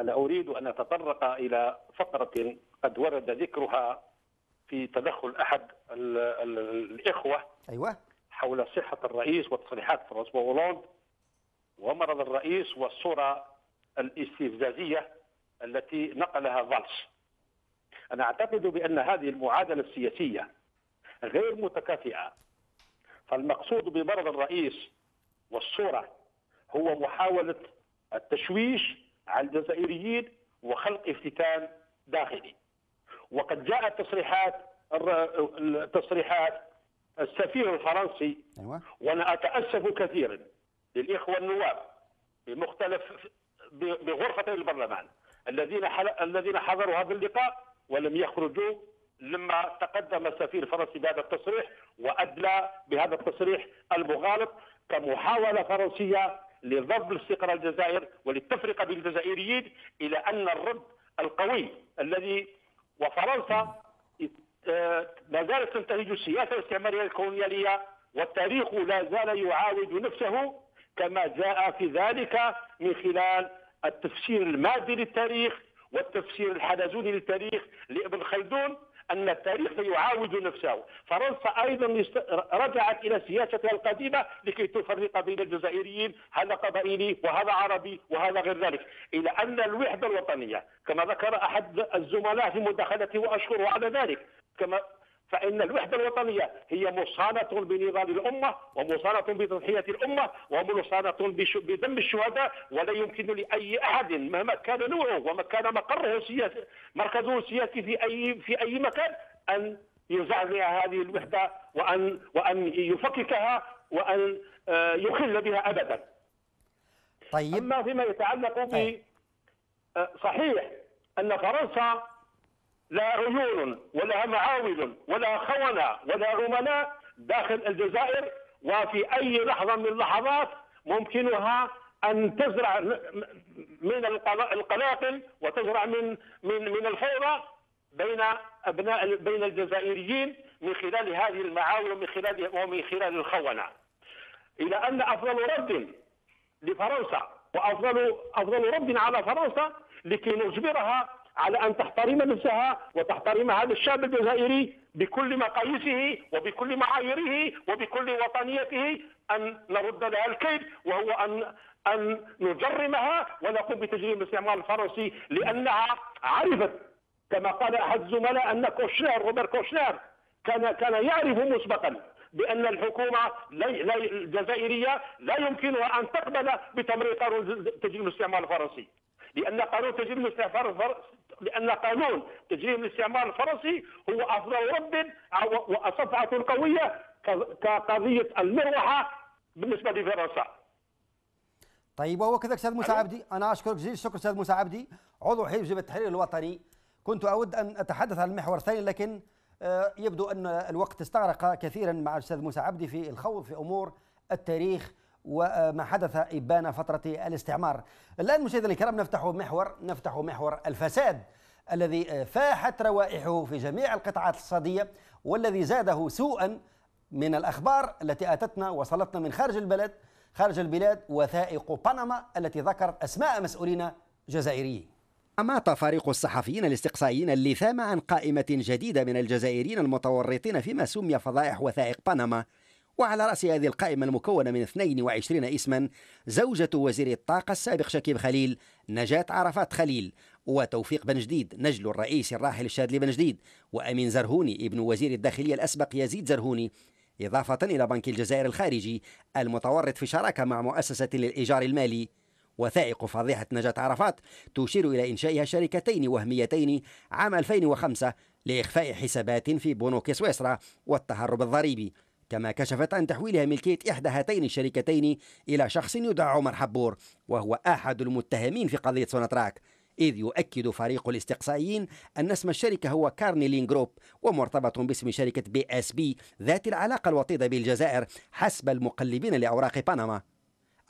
Speaker 5: أنا أريد أن أتطرق إلى فقرة قد ورد ذكرها في تدخل أحد الإخوة
Speaker 1: أيوة.
Speaker 5: حول صحة الرئيس وتصريحات فرانسوا هولاند ومرض الرئيس والصورة الاستفزازية التي نقلها فالس. أنا أعتقد بأن هذه المعادلة السياسية غير متكافئة. فالمقصود بمرض الرئيس والصورة هو محاولة التشويش على الجزائريين وخلق افتتان داخلي وقد جاءت تصريحات التصريحات السفير الفرنسي
Speaker 1: أيوة.
Speaker 5: وأنا أتأسف كثيرا للإخوة النواب بمختلف بغرفة البرلمان الذين الذين حضروا هذا اللقاء ولم يخرجوا لما تقدم السفير الفرنسي بهذا التصريح وأدلى بهذا التصريح المغالط كمحاولة فرنسية لضرب الاستقرار الجزائر وللتفرقه بين الجزائريين إلى أن الرد القوي الذي وفرنسا ما زالت تنتهج السياسة الاستعمارية الكولونيالية والتاريخ لا زال يعاود نفسه كما جاء في ذلك من خلال التفسير المادي للتاريخ والتفسير الحلزوني للتاريخ لابن خلدون أن التاريخ سيعاود نفسه، فرنسا أيضا رجعت إلى سياستها القديمة لكي تفرق بين الجزائريين هذا قبائلي وهذا عربي وهذا غير ذلك، إلى أن الوحدة الوطنية كما ذكر أحد الزملاء في مداخلته وأشكره على ذلك، كما فإن الوحدة الوطنية هي مصانة بنضال الأمة ومصانة بتضحية الأمة ومصانة بدم الشهداء ولا يمكن لأي أحد مهما كان نوعه وما كان مقره السياسي مركزه السياسي في أي في أي مكان أن يزعزع هذه الوحدة وأن وأن يفككها وأن آه، يخل بها أبدا. طيب أما فيما يتعلق ب طيب. آه، صحيح أن فرنسا لا عيون ولا معاول ولا خونة ولا عملاء داخل الجزائر وفي أي لحظة من اللحظات ممكنها أن تزرع من القلاقل وتزرع من من من الفوضى بين أبناء بين الجزائريين من خلال هذه المعاول ومن خلال ومن خلال الخونة. إلى أن أفضل رد لفرنسا وأفضل أفضل رد على فرنسا لكي نجبرها على أن تحترم نفسها وتحترم هذا الشعب الجزائري بكل مقاييسه وبكل معاييره وبكل وطنيته أن نرد لها الكيد وهو أن أن نجرمها ونقوم بتجريم الاستعمار الفرنسي لأنها عرفت كما قال أحد الزملاء أن كوشنير روبرت كوشنير كان كان يعرف مسبقا بأن الحكومة الجزائرية لا يمكنها أن تقبل بتمرير قانون تجريم الاستعمار الفرنسي لأن قانون تجريم الاستعمار لأن قانون تجريم الاستعمار الفرنسي هو أفضل رد وصفعة قوية كقضية المروحة بالنسبة لفرنسا.
Speaker 6: طيب وهو كذا أستاذ موسى عبدي. أنا أشكرك جزيل الشكر أستاذ موسى عبدي. عضو حزب التحرير الوطني. كنت أود أن أتحدث عن المحور الثاني لكن آه، يبدو أن الوقت استغرق كثيرا مع الاستاذ موسى عبدي في الخوض في أمور التاريخ وما حدث إبان فترة الاستعمار. الآن مشاهدينا الكرام نفتح محور نفتح محور الفساد الذي فاحت روائحه في جميع القطاعات الاقتصادية والذي زاده سوءا من الأخبار التي أتتنا وصلتنا من خارج البلد خارج البلاد وثائق بنما التي ذكرت أسماء مسؤولين جزائريين.
Speaker 1: أماط فريق الصحفيين الاستقصائيين اللثام عن قائمة جديدة من الجزائريين المتورطين فيما سمي فضائح وثائق بنما. وعلى رأس هذه القائمة المكونة من 22 اسما زوجة وزير الطاقة السابق شكيب خليل نجاة عرفات خليل وتوفيق بن جديد نجل الرئيس الراحل الشاذلي بن جديد وأمين زرهوني ابن وزير الداخلية الأسبق يزيد زرهوني إضافة إلى بنك الجزائر الخارجي المتورط في شراكة مع مؤسسة للإيجار المالي. وثائق فضيحة نجاة عرفات تشير إلى إنشائها شركتين وهميتين عام 2005 لإخفاء حسابات في بنوك سويسرا والتهرب الضريبي. كما كشفت عن تحويلها ملكية إحدى هاتين الشركتين إلى شخص يدعى عمر حبور وهو أحد المتهمين في قضية سوناتراك. إذ يؤكد فريق الاستقصائيين أن اسم الشركة هو كارنيلين جروب ومرتبط باسم شركة بي إس بي ذات العلاقة الوطيدة بالجزائر حسب المقلبين لأوراق بنما.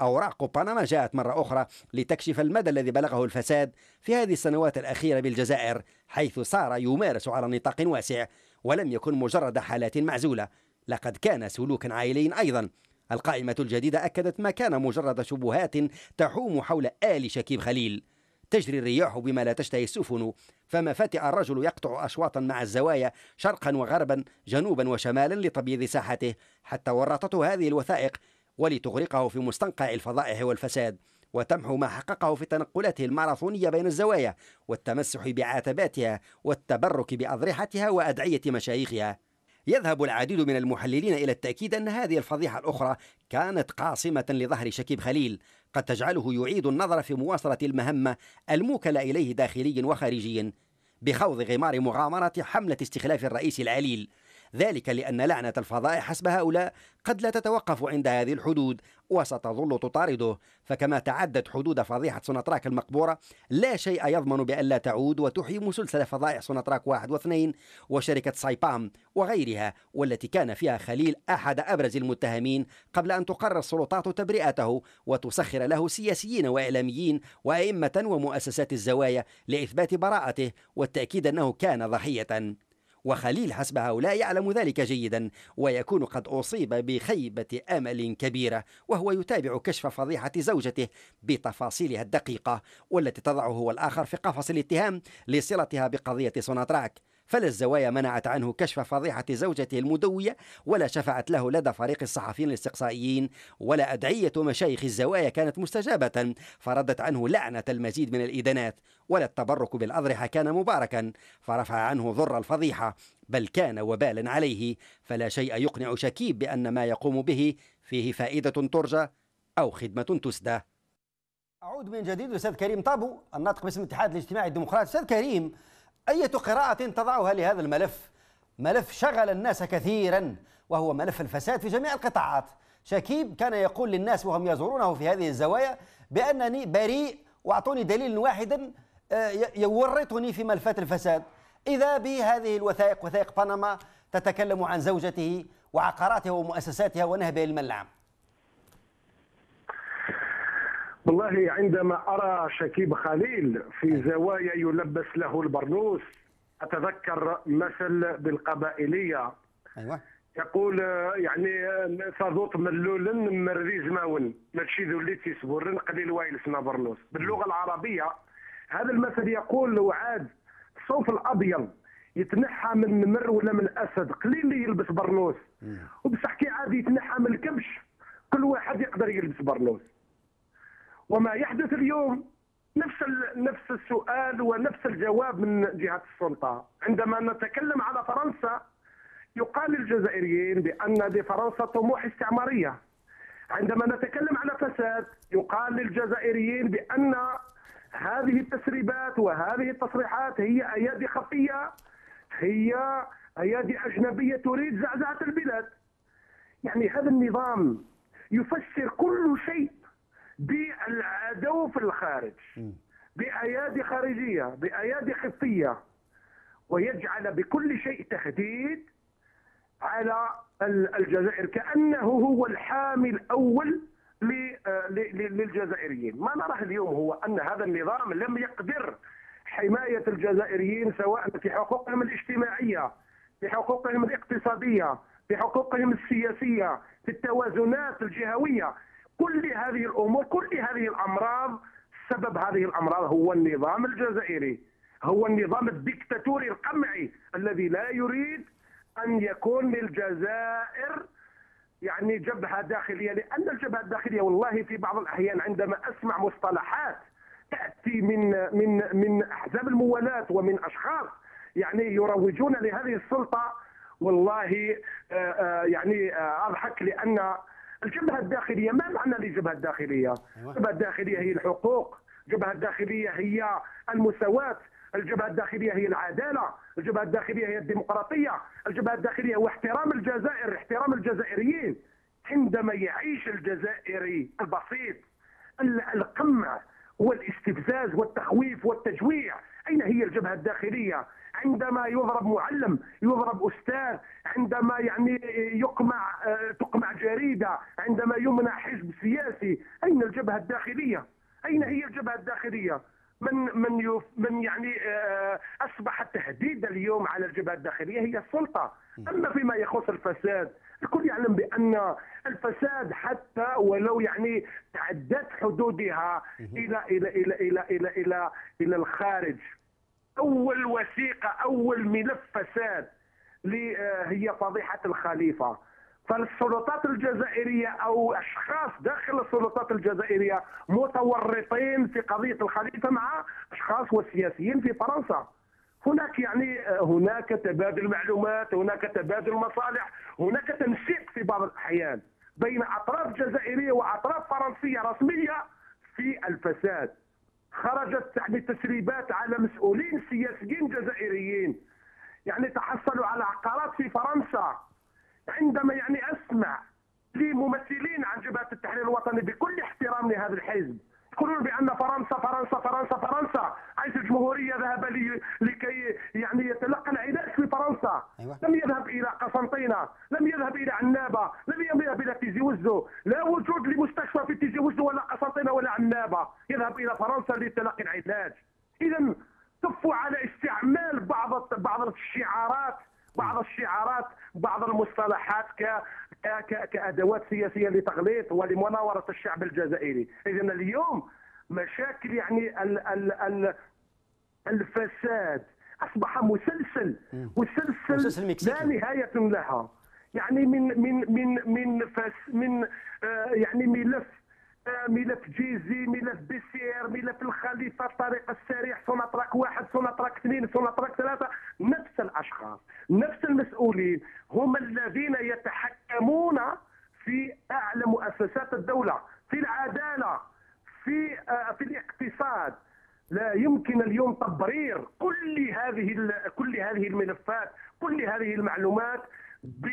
Speaker 1: أوراق بنما جاءت مرة أخرى لتكشف المدى الذي بلغه الفساد في هذه السنوات الأخيرة بالجزائر حيث صار يمارس على نطاق واسع ولم يكن مجرد حالات معزولة. لقد كان سلوكا عائليا أيضا. القائمة الجديدة أكدت ما كان مجرد شبهات تحوم حول آل شكيب خليل. تجري الرياح بما لا تشتهي السفن فما فتئ الرجل يقطع أشواطا مع الزوايا شرقا وغربا جنوبا وشمالا لتبييض ساحته حتى ورطته هذه الوثائق ولتغرقه في مستنقع الفضائح والفساد. وتمحو ما حققه في تنقلاته الماراثونية بين الزوايا والتمسح بعتباتها والتبرك بأضرحتها وأدعية مشايخها. يذهب العديد من المحللين إلى التأكيد أن هذه الفضيحة الأخرى كانت قاصمة لظهر شكيب خليل. قد تجعله يعيد النظر في مواصلة المهمة الموكلة إليه داخليا وخارجيا بخوض غمار مغامرة حملة استخلاف الرئيس العليل.
Speaker 7: ذلك لأن لعنة الفضائح حسب هؤلاء قد لا تتوقف عند هذه الحدود وستظل تطارده. فكما تعدت حدود فضيحة سوناتراك المقبورة لا شيء يضمن بأن لا تعود وتحيي مسلسل فضائح سوناتراك واحد واثنين وشركة سايبام وغيرها والتي كان فيها خليل أحد أبرز المتهمين قبل أن تقرر السلطات تبرئته وتسخر له سياسيين وإعلاميين وأئمة ومؤسسات الزوايا لإثبات براءته والتأكيد أنه كان ضحية. وخليل حسب هؤلاء يعلم ذلك جيدا ويكون قد أصيب بخيبة أمل كبيرة وهو يتابع كشف فضيحة زوجته بتفاصيلها الدقيقة والتي تضعه هو الآخر في قفص الاتهام لصلتها بقضية سوناتراك. فلا الزوايا منعت عنه كشف فضيحة زوجته المدوية ولا شفعت له لدى فريق الصحفيين الاستقصائيين ولا أدعية مشايخ الزوايا كانت مستجابة. فردت عنه لعنة المزيد من الإدانات ولا التبرك بالأضرحة كان مباركا. فرفع عنه ضر الفضيحة بل كان وبالا عليه. فلا شيء يقنع شكيب بأن ما يقوم به فيه فائدة ترجى أو خدمة تسدى.
Speaker 1: أعود من جديد أستاذ كريم طابو الناطق باسم الاتحاد الاجتماعي الديمقراطي. أستاذ كريم أية قراءة تضعها لهذا الملف؟ ملف شغل الناس كثيرا وهو ملف الفساد في جميع القطاعات. شكيب كان يقول للناس وهم يزورونه في هذه الزوايا بأنني بريء وأعطوني دليل واحدا آه، يورطني في ملفات الفساد. إذا بهذه الوثائق وثائق بنما تتكلم عن زوجته وعقاراتها ومؤسساتها ونهبها الملعب
Speaker 4: والله عندما أرى شكيب خليل في زوايا يلبس له البرنوس أتذكر مثل بالقبائلية. أيوة. يقول يعني صادوط ملول مريز ماون. ماشي ذوليتي سبورن قليل وايل برنوس. باللغة العربية هذا المثل يقول لو عاد الصوف الأبيض يتنحى من نمر ولا من أسد قليل اللي يلبس برنوس. وبصح كي عاد يتنحى من الكبش كل واحد يقدر يلبس برنوس. وما يحدث اليوم نفس نفس السؤال ونفس الجواب من جهة السلطة. عندما نتكلم على فرنسا يقال للجزائريين بأن لفرنسا طموح استعمارية. عندما نتكلم على فساد يقال للجزائريين بأن هذه التسريبات وهذه التصريحات هي أيادي خفية هي أيادي أجنبية تريد زعزعة البلاد. يعني هذا النظام يفسر كل شيء بالعدو في الخارج بأيادي خارجية بأيادي خفية ويجعل بكل شيء تهديد على الجزائر كأنه هو الحامي الأول للجزائريين. ما نراه اليوم هو أن هذا النظام لم يقدر حماية الجزائريين سواء في حقوقهم الاجتماعية في حقوقهم الاقتصادية في حقوقهم السياسية في التوازنات الجهوية. كل هذه الأمور كل هذه الأمراض سبب هذه الأمراض هو النظام الجزائري. هو النظام الدكتاتوري القمعي الذي لا يريد أن يكون للجزائر يعني جبهة داخلية لأن الجبهة الداخلية والله في بعض الأحيان عندما أسمع مصطلحات تأتي من من من أحزاب الموالاه ومن أشخاص يعني يروجون لهذه السلطة والله آه، آه، يعني آه، أضحك لأن الجبهة الداخلية ما معنى للجبهه الداخلية؟ أيوة. الجبهة الداخلية هي الحقوق، الجبهة الداخلية هي المساواة، الجبهة الداخلية هي العدالة، الجبهة الداخلية هي الديمقراطية، الجبهة الداخلية هو احترام الجزائر، احترام الجزائريين. عندما يعيش الجزائري البسيط القمع والاستفزاز والتخويف والتجويع، أين هي الجبهة الداخلية؟ عندما يضرب معلم يضرب أستاذ عندما يعني يقمع آه، تقمع جريدة عندما يمنع حزب سياسي أين الجبهة الداخلية؟ أين هي الجبهة الداخلية؟ من من يف من يعني آه، أصبح التهديد اليوم على الجبهة الداخلية هي السلطة، أما فيما يخص الفساد الكل يعلم بأن الفساد حتى ولو يعني تعدت حدودها إلى إلى إلى إلى إلى إلى, إلى الخارج. أول وثيقة أول ملف فساد آه، هي فضيحة الخليفة. فالسلطات الجزائرية أو أشخاص داخل السلطات الجزائرية متورطين في قضية الخليفة مع أشخاص وسياسيين في فرنسا. هناك يعني آه، هناك تبادل معلومات هناك تبادل مصالح هناك تنسيق في بعض الأحيان بين أطراف جزائرية وأطراف فرنسية رسمية في الفساد. خرجت يعني تسريبات على مسؤولين سياسيين جزائريين. يعني تحصلوا على عقارات في فرنسا. عندما يعني أسمع لممثلين عن جبهة التحرير الوطني بكل احترام لهذا الحزب يقولون بأن فرنسا فرنسا فرنسا فرنسا. رئيس الجمهورية ذهب لي لكي يعني يتلقى العلاج في فرنسا. أيوة. لم يذهب إلى قسنطينة لم يذهب إلى عنابة لم يذهب إلى تيزي وزو. لا وجود لمستشفى في تيزي وزو ولا قسنطينة ولا عنابة. يذهب إلى فرنسا لتلقي العلاج اذا كفوا على استعمال بعض بعض الشعارات بعض الشعارات بعض المصطلحات ك كأدوات سياسية لتغليط ولمناورة الشعب الجزائري. اذا اليوم مشاكل يعني ال ال ال الفساد. أصبح مسلسل مسلسل لا نهاية لها. يعني من من من من فس من آه يعني ملف ملف جيزي ملف بيسير ملف الخليفة الطريق السريع سوناتراك واحد سوناتراك اثنين سوناتراك ثلاثة. نفس الأشخاص نفس المسؤولين هم الذين يتحكمون في أعلى مؤسسات الدولة في العدالة في آه، في الاقتصاد. لا يمكن اليوم تبرير كل هذه كل هذه الملفات كل هذه المعلومات ب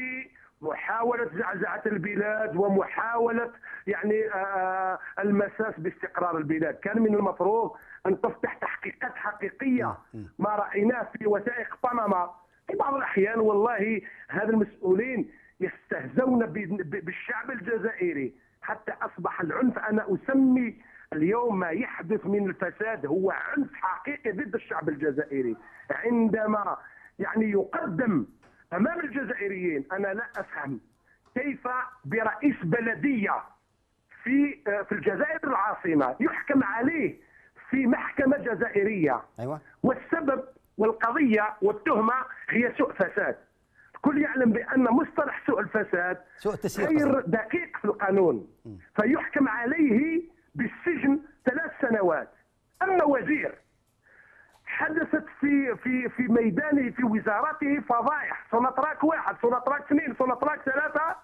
Speaker 4: محاولة زعزعة البلاد ومحاولة يعني آه، آه، المساس باستقرار البلاد. كان من المفروض أن تفتح تحقيقات حقيقية ما رأيناه في وثائق بنما في بعض الأحيان والله هذا المسؤولين يستهزون بالشعب الجزائري. حتى أصبح العنف أنا أسمي اليوم ما يحدث من الفساد هو عنف حقيقي ضد الشعب الجزائري. عندما يعني يقدم أمام الجزائريين أنا لا أفهم كيف برئيس بلدية في آه، في الجزائر العاصمة يحكم عليه في محكمة جزائرية.
Speaker 1: أيوه.
Speaker 4: والسبب والقضية والتهمة هي سوء فساد. الكل يعلم بأن مصطلح سوء الفساد
Speaker 1: سوء
Speaker 4: غير دقيق في القانون. م. فيحكم عليه بالسجن ثلاث سنوات. أما وزير حدثت في في في ميدانه في وزارته فضائح. سوناتراك واحد سوناتراك اثنين سوناتراك ثلاثة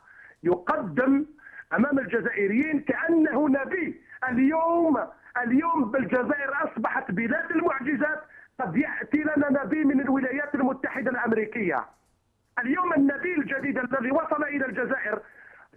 Speaker 4: يقدم أمام الجزائريين كأنه نبي. اليوم اليوم بالجزائر أصبحت بلاد المعجزات قد يأتي لنا نبي من الولايات المتحدة الأمريكية. اليوم النبي الجديد الذي وصل إلى الجزائر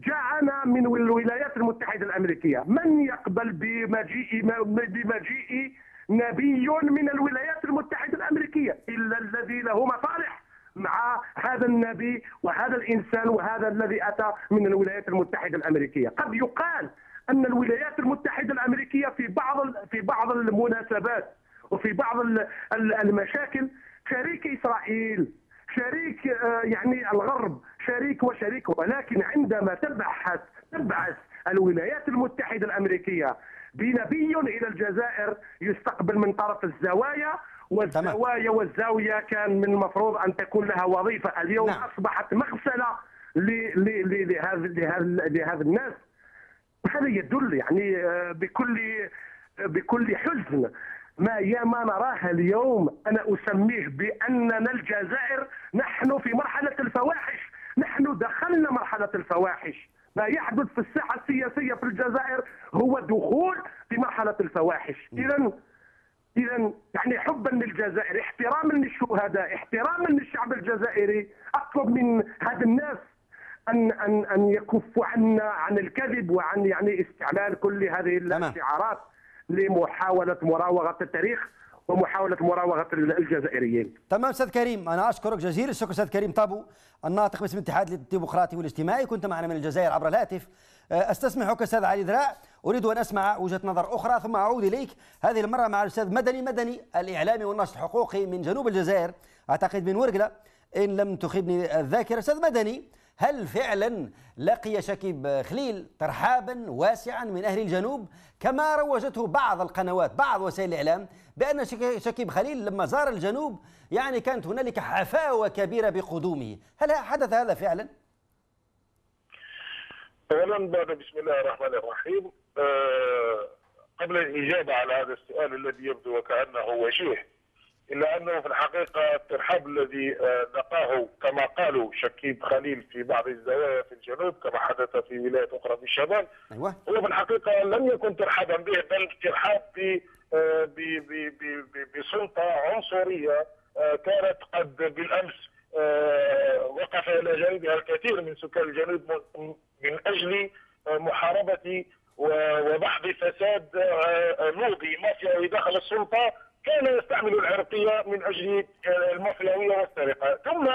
Speaker 4: جاءنا من الولايات المتحدة الأمريكية. من يقبل بمجيء بمجيء نبي من الولايات المتحدة الأمريكية إلا الذي له مصالح مع هذا النبي وهذا الإنسان وهذا الذي أتى من الولايات المتحدة الأمريكية. قد يقال أن الولايات المتحدة الأمريكية في بعض في بعض المناسبات وفي بعض المشاكل شريك إسرائيل شريك آه، يعني الغرب شريك وشريك ولكن عندما تبحث تبعث الولايات المتحدة الأمريكية بنبي إلى الجزائر يستقبل من طرف الزوايا والزوايا والزاوية كان من المفروض أن تكون لها وظيفة. اليوم نعم. أصبحت مغسلة لهذا الناس. هذا يدل يعني آه، بكل بكل حزن. ما يا ما نراه اليوم أنا أسميه بأننا الجزائر نحن في مرحلة الفواحش. نحن دخلنا مرحلة الفواحش. ما يحدث في الساحه السياسيه في الجزائر هو دخول في مرحله الفواحش. اذا اذا يعني حبا للجزائر احتراما للشهداء احتراما للشعب الجزائري. أطلب من هذا الناس أن أن أن يكفوا عنا عن الكذب وعن يعني استعمال كل هذه الشعارات لمحاولة مراوغة التاريخ ومحاولة مراوغة الجزائريين.
Speaker 1: تمام أستاذ كريم. أنا أشكرك جزيل الشكر أستاذ كريم طابو الناطق باسم الاتحاد الديمقراطي والاجتماعي. كنت معنا من الجزائر عبر الهاتف. أستسمحك أستاذ علي ذراع أريد أن أسمع وجهة نظر أخرى ثم أعود إليك. هذه المرة مع الأستاذ مدني مدني الإعلامي والناشط الحقوقي من جنوب الجزائر. أعتقد من ورقلة إن لم تخيبني الذاكرة. أستاذ مدني هل فعلا لقي شكيب خليل ترحابا واسعا من أهل الجنوب؟ كما روجته بعض القنوات بعض وسائل الإعلام بأن شكيب خليل لما زار الجنوب يعني كانت هنالك حفاوة كبيرة بقدومه. هل حدث هذا فعلا؟
Speaker 3: اولا بسم الله الرحمن الرحيم أه قبل الإجابة على هذا السؤال الذي يبدو وكأنه وجيه إلا أنه في الحقيقة الترحاب الذي لقاه آه، كما قالوا شكيب خليل في بعض الزوايا في الجنوب كما حدث في ولايات أخرى في الشمال
Speaker 1: أيوة.
Speaker 3: هو في الحقيقة لم يكن ترحابا به بل ترحاب آه، بسلطة عنصرية
Speaker 8: كانت قد بالأمس وقف إلى جانبها الكثير من سكان الجنوب من أجل محاربة وبحث فساد لوبي مافياوي داخل السلطة كان يستعمل العرقية من أجل المافياوية والسرقة. ثم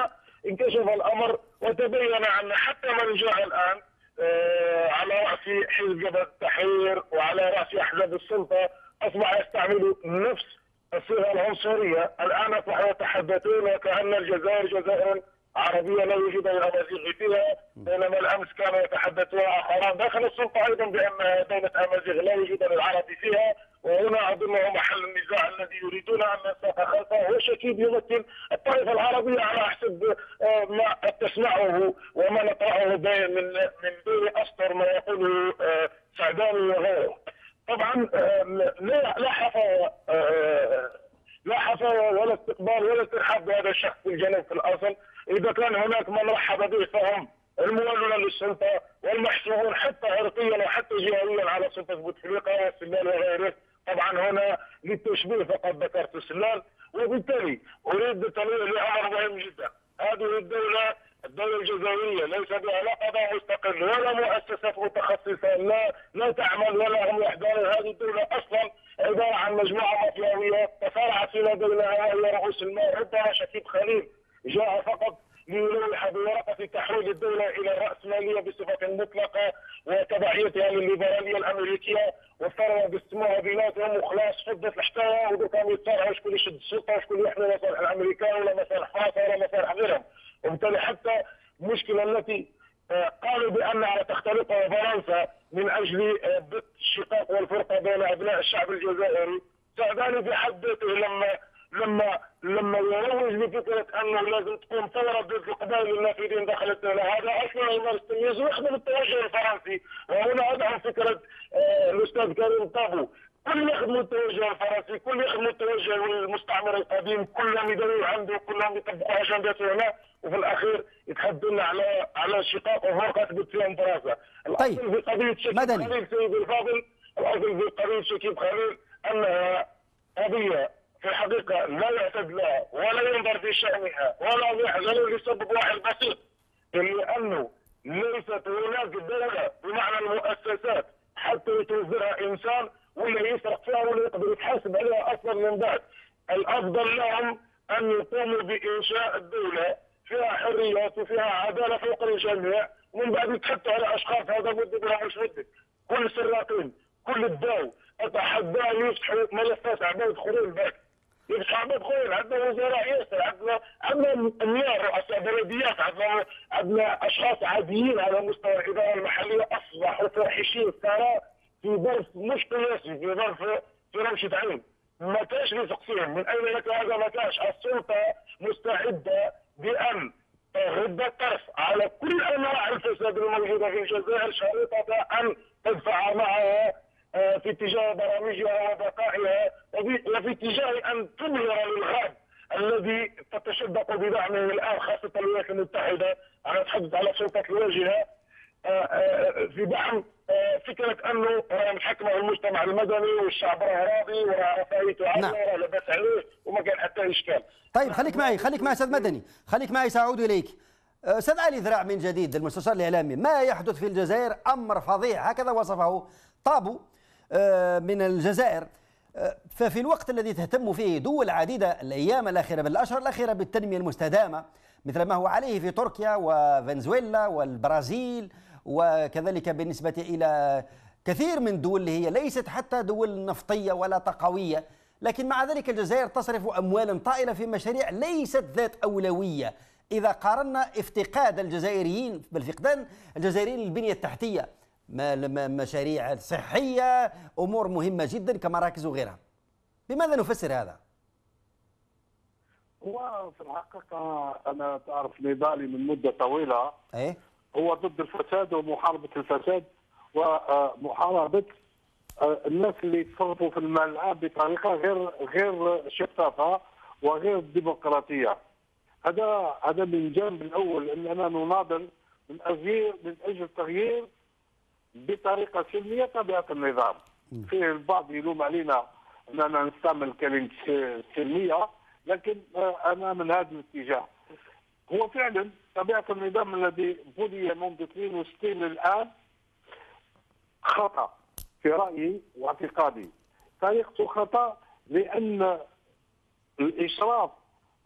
Speaker 8: انكشف الأمر وتبين أن حتى من جاء الآن آه، على رأس حزب التحرير وعلى رأس أحزاب السلطة أصبح يستعمل نفس الصيغه العنصرية. الآن اصبحوا يتحدثون وكان الجزائر جزائر عربية لا يوجد الامازيغ فيها بينما الأمس كانوا يتحدثون اخران داخل السلطه أيضا بأن دوله امازيغ لا يوجد للعرب فيها وهنا أظنه محل النزاع الذي يريدون أن نساق خلفه. هو شكيب يمثل الطائفه العربيه على حسب آه، ما تسمعه وما نقراه من من دون أسطر ما يقوله آه، سعداني وغيره. طبعا آه، لا لا حفاوة لا حفاوة ولا استقبال ولا ترحاب بهذا الشخص في الجنوب في الأصل. إذا كان هناك من رحب به فهم المولون للسلطة والمحسوبون حتى عرقيا وحتى جهويا على سلطة بوتفليقه والسلال وغيره. طبعا هنا للتشبيه فقد ذكرت السلال وبالتالي أريد التنويه لأمر مهم جدا. هذه الدولة الدولة الجزائرية ليس بها لا قضاء مستقل ولا مؤسسات متخصصة لا لا تعمل ولا هم يحضرون. هذه الدولة أصلا عبارة عن مجموعة مافياوية تصارعت فيما بينها وهي رؤوس المال ربما شكيب خليل جاء فقط ليلوح بورقة تحويل الدولة إلى رأسمالية بصفة مطلقة وتبعيتها للليبرالية الأمريكية واضطروا بيقسموها بيناتهم وخلاص فضت الحكاية وكانوا يتصارعوا شكون يشد السلطة وشكون يحمي مصالح الأمريكان ولا مصالح فرنسا ولا مصالح غيرهم. وبالتالي حتى المشكلة التي آه، قالوا بأنها تختلطها فرنسا من أجل آه، الشقاق والفرقة بين أبناء الشعب الجزائري ساعداني في حد ذاته لما لما لما يروج لفكرة انه لازم تكون ثورة ضد القبائل النافذين الدولة هذا أصلا يمارس التمييز ويخدم التوجه الفرنسي وهنا أدعم فكرة آه، الأستاذ كريم طابو. كل يخدموا التوجه الفرنسي كل يخدموا التوجه المستعمر القديم كلهم يدوروا عنده كلهم يطبقوا اجندته هنا وفي الأخير يتحدثون على على شقاق وفرقة تثبت فيهم فرنسا
Speaker 1: طيب
Speaker 8: في قضية شكيب خليل سيدي الفاضل. الأصل في قضية شكيب خليل أنها قضية في الحقيقة لا يعتد لها ولا ينظر في شأنها ولا يحزن لسبب واحد بسيط. لأنه ليست هناك دولة بمعنى المؤسسات حتى يتوزرها إنسان ولا يسرق فيها ولا يقدر يتحاسب عليها أصلا من بعد. الأفضل لهم أن يقوموا بإنشاء الدولة. فيها حريات وفيها عدالة فوق الجميع. ومن بعد يتحطوا على أشخاص هذا ودك ولا مش ودك كل سراقين كل الداو. أتحداه يفتحوا ملفات عباد خروج باك عباد خويا عندنا وزراء ياسر عندنا عندنا مياه رؤساء بلديات عندنا عندنا أشخاص عاديين على مستوى الإدارة المحلية أصبحوا فاحشين الثراء في ظرف مش قياسي في ظرف في رمشة عين ما كانش لتقسيم من أين لك هذا ما كانش السلطة مستعدة بأن تغض الطرف على كل أنواع الفساد الموجودة في الجزائر شريطة أن تدفع معها في اتجاه برامجها وبقائها وفي اتجاه أن تظهر للغرب الذي تتشبق بدعمه الان خاصه الولايات المتحدة أنا اتحدث على سلطة الواجهه آه، آه، في دعم فكرة أنه متحكمه المجتمع المدني والشعب راه راضي وراه رفاهيته عاليه نعم. وراه لاباس عليه وما كان حتى إشكال.
Speaker 1: طيب خليك معي خليك معي أستاذ مدني. خليك معي سأعود إليك. أستاذ علي ذراع من جديد المستشار الإعلامي. ما يحدث في الجزائر؟ أمر فظيع. هكذا وصفه طابو. آه، من الجزائر. آه، ففي الوقت الذي تهتم فيه دول عديدة الأيام الأخيرة بل الأشهر الأخيرة بالتنمية المستدامة مثل ما هو عليه في تركيا وفنزويلا والبرازيل وكذلك بالنسبة إلى كثير من دول اللي هي ليست حتى دول نفطية ولا طقوية لكن مع ذلك الجزائر تصرف أموالا طائلة في مشاريع ليست ذات أولوية. إذا قارنا افتقاد الجزائريين بل فقدان الجزائريين للبنية التحتية مشاريع صحية أمور مهمة جدا كمراكز وغيرها بماذا نفسر هذا؟
Speaker 8: هو في الحقيقة أنا تعرف نضالي من مدة طويلة
Speaker 1: إيه؟
Speaker 8: هو ضد الفساد ومحاربة الفساد ومحاربة آه، الناس اللي يتصرفوا في الملعب بطريقة غير غير شفافة وغير ديمقراطية هذا هذا من الجانب الأول أننا نناضل من أجل من أجل تغيير بطريقة سلميه طبيعة النظام. فيه البعض يلوم علينا أننا نستعمل كلمة سلميه
Speaker 3: لكن أنا من هذا الاتجاه. هو فعلا طبيعة النظام الذي بني منذ 62 للان خطأ في رأيي واعتقادي. طريقته خطأ لأن الإشراف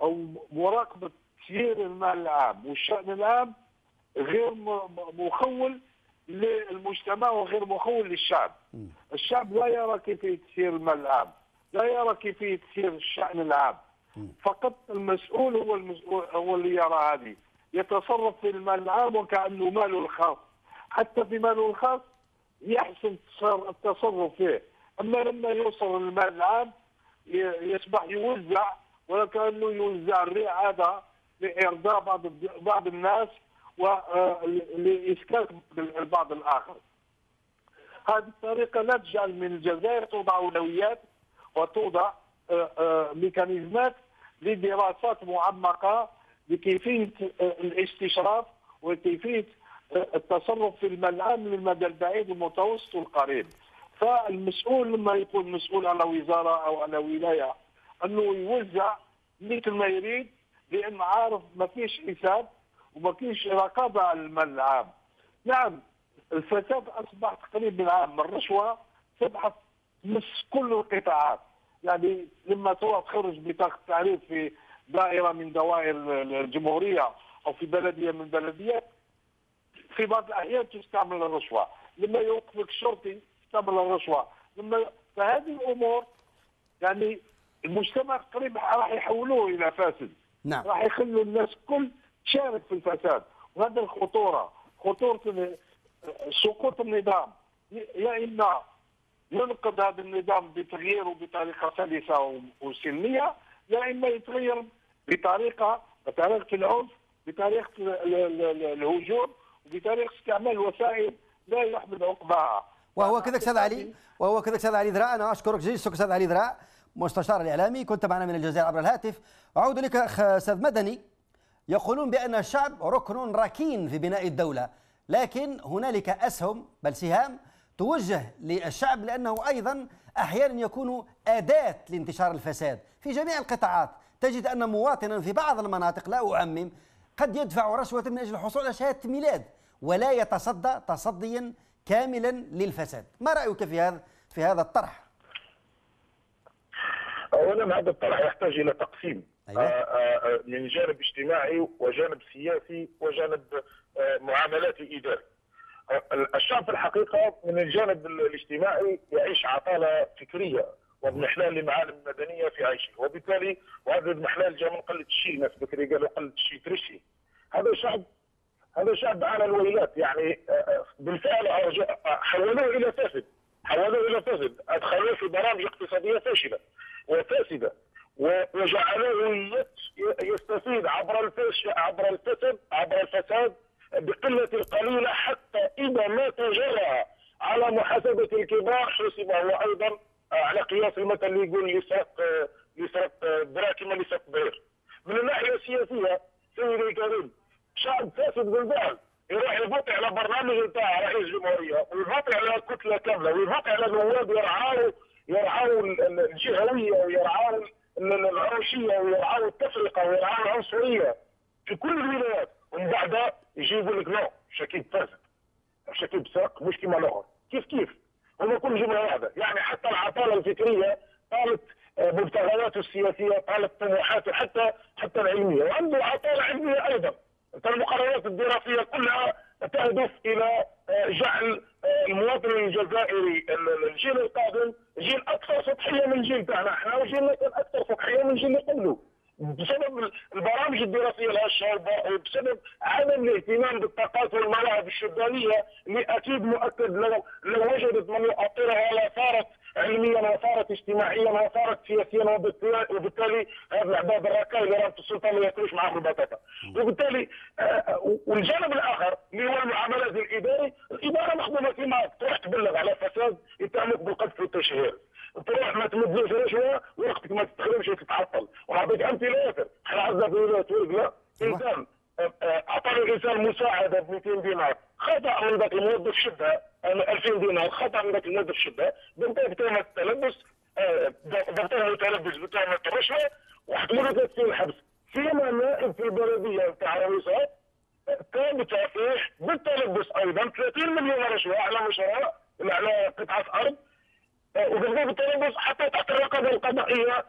Speaker 3: أو مراقبة تسيير المال العام والشأن العام غير مخول للمجتمع وغير مخول للشعب. الشعب لا يرى كيفيه تسيير المال العام لا يرى كيفيه تسيير الشان العام. فقط المسؤول هو المسؤول هو اللي يرى هذه. يتصرف في المال العام وكأنه ماله الخاص. حتى في ماله الخاص يحسن التصرف فيه. أما لما يوصل المال العام يصبح يوزع وكانه يوزع الرعاده لارضاء بعض بعض الناس ولاسكات البعض الآخر. هذه الطريقة لا تجعل من الجزائر توضع أولويات وتوضع آه، آه، ميكانيزمات لدراسات معمقة لكيفية آه، الاستشراف وكيفية التصرف في المال العام للمدى البعيد والمتوسط والقريب. فالمسؤول لما يكون مسؤول على وزارة أو على ولاية أنه يوزع مثل ما يريد لأنه عارف ما فيش حساب وما فيش رقابه على المال العام. نعم الفساد اصبح تقريبا عام الرشوة تبحث تمس كل القطاعات. يعني لما تروح تخرج بطاقة تعريف في دائرة من دوائر الجمهورية أو في بلدية من البلديات في بعض الأحيان تستعمل الرشوة. لما يوقفك الشرطي تستعمل الرشوة. لما فهذه الأمور يعني المجتمع تقريبا راح يحولوه إلى فاسد.
Speaker 1: نعم.
Speaker 3: راح يخلوا الناس كل تشارك في الفساد. وهذا الخطورة خطورة سقوط النظام. يا إما ينقذ هذا النظام بتغييره بطريقه سلسة وسلمية يا إما يتغير بطريقة بطريقة العنف بطريقة الهجوم وبطريقه استعمال وسائل لا يحمل عقباها.
Speaker 1: وهو كذا أستاذ علي وهو كذا أستاذ علي ذراع أنا أشكرك جزيلا شكرا أستاذ علي ذراع مستشار الإعلامي. كنت معنا من الجزائر عبر الهاتف. أعود لك أستاذ مدني. يقولون بأن الشعب ركن ركين في بناء الدولة لكن هنالك أسهم بل سهام توجه للشعب لأنه أيضا أحيانا يكون أداة لانتشار الفساد. في جميع القطاعات تجد أن مواطنا في بعض المناطق لا أعمم قد يدفع رشوة من أجل الحصول على شهاده ميلاد ولا يتصدى تصديا كاملا للفساد. ما رأيك في هذا في هذا الطرح؟
Speaker 8: اولا هذا الطرح يحتاج إلى تقسيم. أيوة. آه، آه، آه، من جانب اجتماعي وجانب سياسي وجانب معاملاتي إداري. الشعب في الحقيقة من الجانب الاجتماعي يعيش عطالة فكرية واضمحلال لمعالم المدنيه في عيشه. وبالتالي وهذا الاضمحلال جاء من قلة الشيء ناس بكري قالوا قلة الشيء ترشي. هذا شعب هذا شعب على الويلات يعني بالفعل حولوه إلى فاسد حولوه إلى فاسد. أدخلوه في برامج اقتصادية فاشلة وفاسدة. وجعلوه يستفيد عبر الفساد عبر الفساد عبر الفساد بقلة القليله حتى إذا ما تجرى على محاسبة الكبار حسب هو أيضا على قياس المثل اللي يقول يسرق يسرق دراكم لسرق بير. من الناحية السياسية سيدي الكريم شعب فاسد بالفعل يروح يفوت على برنامج بتاع رئيس الجمهوريه ويفوت على كتلة كاملة ويفوت على نواب يرعاوا الجهويه ويرعاوا العروشيه ويرعاوا التفرقه ويرعاوا العنصريه في كل الولايات ومن بعد يجيبوا لك نو شكيب فاسد شكيب سرق مش كما الأخر. كيف كيف؟ هما كل جملة واحدة. يعني حتى العطالة الفكرية طالت آه، مبتغياته السياسية طالت طموحاته حتى العلميه وعنده عطاله علميه أيضا المقررات الدراسيه كلها تهدف إلى آه، جعل آه، المواطن الجزائري الجيل القادم جيل أكثر سطحيه من الجيل تاعنا إحنا وجيلنا كان أكثر سطحيه من الجيل اللي قبله بسبب البرامج الدراسيه الهشه وبسبب عدم الاهتمام بالطاقات والمواهب الشبانيه اللي أكيد مؤكد لو لو وجدت من يؤطرها لصارت علميا وصارت اجتماعيا وصارت سياسيا وبالتالي هذا العباد الركاي اللي راهم في السلطه ما ياكلوش معاهم البطاطا وبالتالي آه، والجانب الآخر اللي هو المعاملات الاداري الاداره مخدومه كيما تروح تبلغ على فساد يتهمك بالقذف والتشهير تروح ما تمدلوش رشوه وقتك ما تستخدمش تتعطل ونعطيك امثله ياسر إحنا عندنا في ولايه لا انسان آه، آه، اعطى الانسان مساعده ب 200 دينار خطا من ذاك الموظف شدها 2000 دينار خطا من ذاك الموظف شدها بنتهي بتهمه التلبس ضبطوه متلبس بتهمه الرشوه وحكموا ثلاث سنين حبس فيما نائب في البلديه بتاع رويسات كان فيه بالتلبس أيضا 30 مليون رشوه على مشروع على قطعه ارض وقضيه بالتلبس حتى تحت الرقابه القضائيه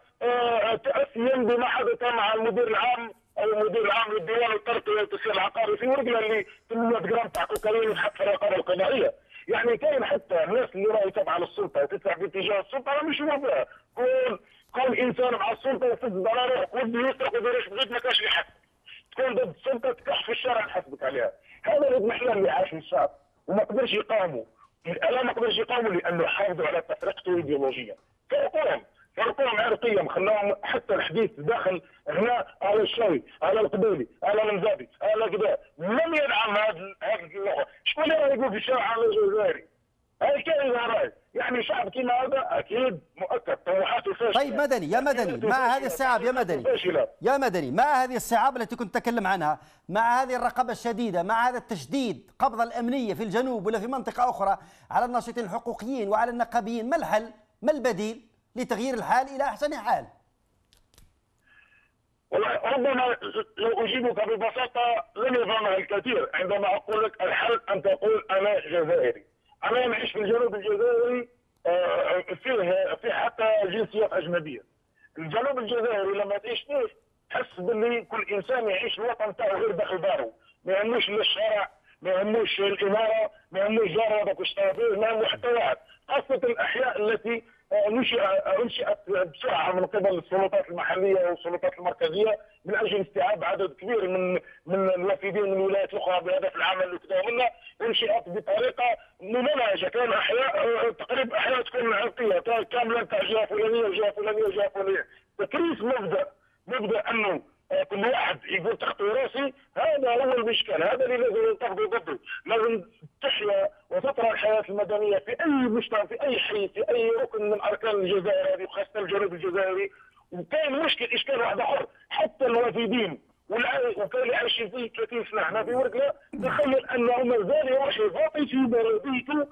Speaker 8: تاسيا بما حدث مع المدير العام أو المدير العام للديوان التركي والتسيير العقاري في ورقه اللي 800 جرام تاع كوكايين يتحط في الرقابه القضائيه يعني كاين حتى الناس اللي راهي تابعه للسلطه تدفع باتجاه السلطه راه مش موافقه كل كل انسان مع السلطه يفز على روحه ويبدا يسرق ويدير إيش بغيت ما كانش يحاسب تكون ضد السلطه تكح في الشارع نحاسبك عليها. هذا الاضمحلال اللي عاش الشعب. وما قدرش يقاوموا. لا ما قدرش يقاوموا لأنه حافظوا على تفرقته ايديولوجيا فرقوهم. فرقوهم عرقيا خلاهم حتى الحديث داخل هنا على الشوي على القبيلي على المزابي على كذا. من يدعم هذه اللغة. شكون اللي يقول في الشارع على الجزائري هاي كلمه راي يعني شعب كما هذا أكيد مؤكد. طموحاته فاشلة.
Speaker 1: طيب مدني يا مدني مع هذه الصعاب يا مدني. يا مدني مع هذه الصعاب التي كنت تتكلم عنها مع هذه الرقابة الشديدة مع هذا التشديد قبضة الأمنية في الجنوب ولا في منطقة أخرى على الناشطين الحقوقيين وعلى النقابيين ما الحل؟ ما البديل لتغيير الحال إلى أحسن حال؟
Speaker 8: والله ربما لو أجيبك ببساطة لن يفهمها الكثير. عندما أقول لك الحل أن تقول أنا جزائري. أنا نعيش في الجنوب الجزائري آه، فيه فيه حتى جنسيات أجنبية. الجنوب الجزائري لما تعيش فيه تحس باللي كل إنسان يعيش الوطن تاعو غير داخل داره. ما يهموش الشارع ما يهموش الإمارة ما يهموش جاره هذاك ما يهموش حتى واحد. خاصة الأحياء التي انشئت بسرعة من قبل السلطات المحلية والسلطات المركزية من أجل استيعاب عدد كبير من من الوافدين من الولايات الأخرى بهدف العمل وكذا منها انشئت بطريقة ممنهجة كان أحياء تقريبا أحياء تكون عرقية كامله تاع جهه فلانيه وجهه فلانيه وجهه فلانيه تكريس مبدأ مبدأ أنه كل واحد يقول تحت راسي هذا هو المشكل هذا اللي لازم ينتقدوا ضده لازم تحيا وتطرى الحياة المدنية في أي مجتمع في أي حي في أي ركن من أركان الجزائر هذه وخاصة الجنوب الجزائري. وكاين مشكل إشكال واحد آخر حتى الوافدين وكان اللي عايشين فيه 30 سنة هنا في ورقله تخيل أنه مازال يروح يفاطي في بلديته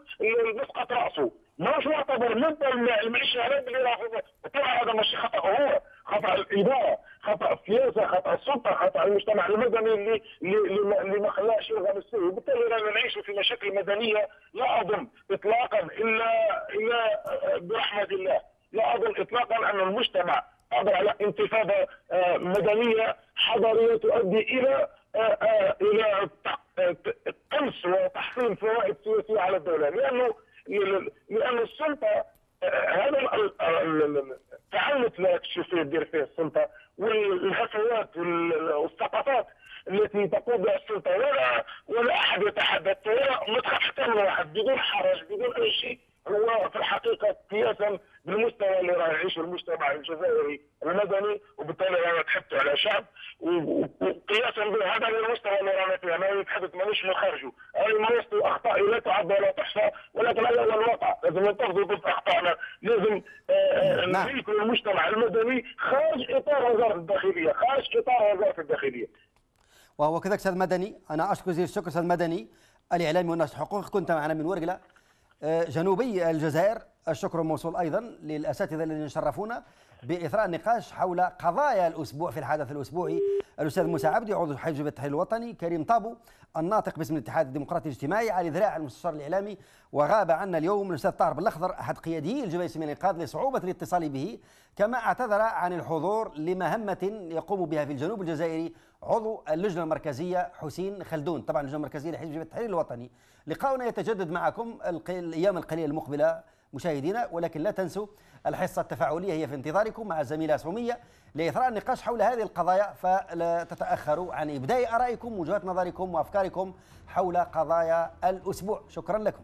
Speaker 8: مسقط رأسه. ماش معتبر من المعيشة هذا اللي راه طبعا هذا ماشي خطأ هو. خطأ الإدارة خطأ السياسة خطأ السلطة خطأ المجتمع المدني اللي اللي, اللي ما خلاش يلغم السوء وبالتالي رانا نعيش في مشاكل مدنية لا أظن اطلاقا الا إلا برحمة الله. لا أظن اطلاقا أن المجتمع قادر على انتفاضة آه، مدنية حضارية تؤدي إلى آه، آه، إلى قنص وتحصيل فوائد سياسيه على الدولة. لأنه لأن السلطة هذا التعنت لا تشوف يدير فيه السلطة والهفوات والسقطات التي تقوم بها السلطة ولا ولا أحد يتحدث ولا من واحد بدون حرج بدون أي شيء. هو في الحقيقة قياسا بالمستوى اللي راه يعيشه المجتمع الجزائري المدني وبالتالي رانا تحدثوا على شعب وقياسا بهذا المستوى اللي رانا فيه أنا نتحدث مانيش من خارجه. أنا مارست أخطائي لا تعد ولا تحصى ولكن هذا هو الواقع. لازم ننتقدوا ضد أخطائنا. لازم آه، نعم. نريك المجتمع المدني خارج إطار وزارة الداخلية خارج إطار وزارة الداخلية.
Speaker 1: وهو كذلك أستاذ مدني أنا أشكر جزيل الشكر أستاذ مدني. الإعلامي والناشط الحقوقي كنت معنا من ورقلة. آه، جنوبي الجزائر. الشكر موصول أيضا للأساتذة الذين شرفونا بإثراء النقاش حول قضايا الأسبوع في الحدث الأسبوعي. الأستاذ موسى عبدي عضو حزب التحرير الوطني كريم طابو الناطق باسم الاتحاد الديمقراطي الاجتماعي علي ذراع المستشار الإعلامي وغاب عنا اليوم الأستاذ طاهر بالأخضر أحد قيادي الجبهة من الإنقاذ لصعوبة الاتصال به كما اعتذر عن الحضور لمهمة يقوم بها في الجنوب الجزائري عضو اللجنة المركزية حسين خلدون. طبعا اللجنة المركزية لحزب التحرير الوطني. لقاؤنا يتجدد معكم الأيام القليلة المقبلة. مشاهدينا ولكن لا تنسوا الحصة التفاعلية هي في انتظاركم مع الزميلة سمية لإثراء النقاش حول هذه القضايا فلا تتأخروا عن إبداء آرائكم وجهات نظركم وأفكاركم حول قضايا الأسبوع. شكرا لكم.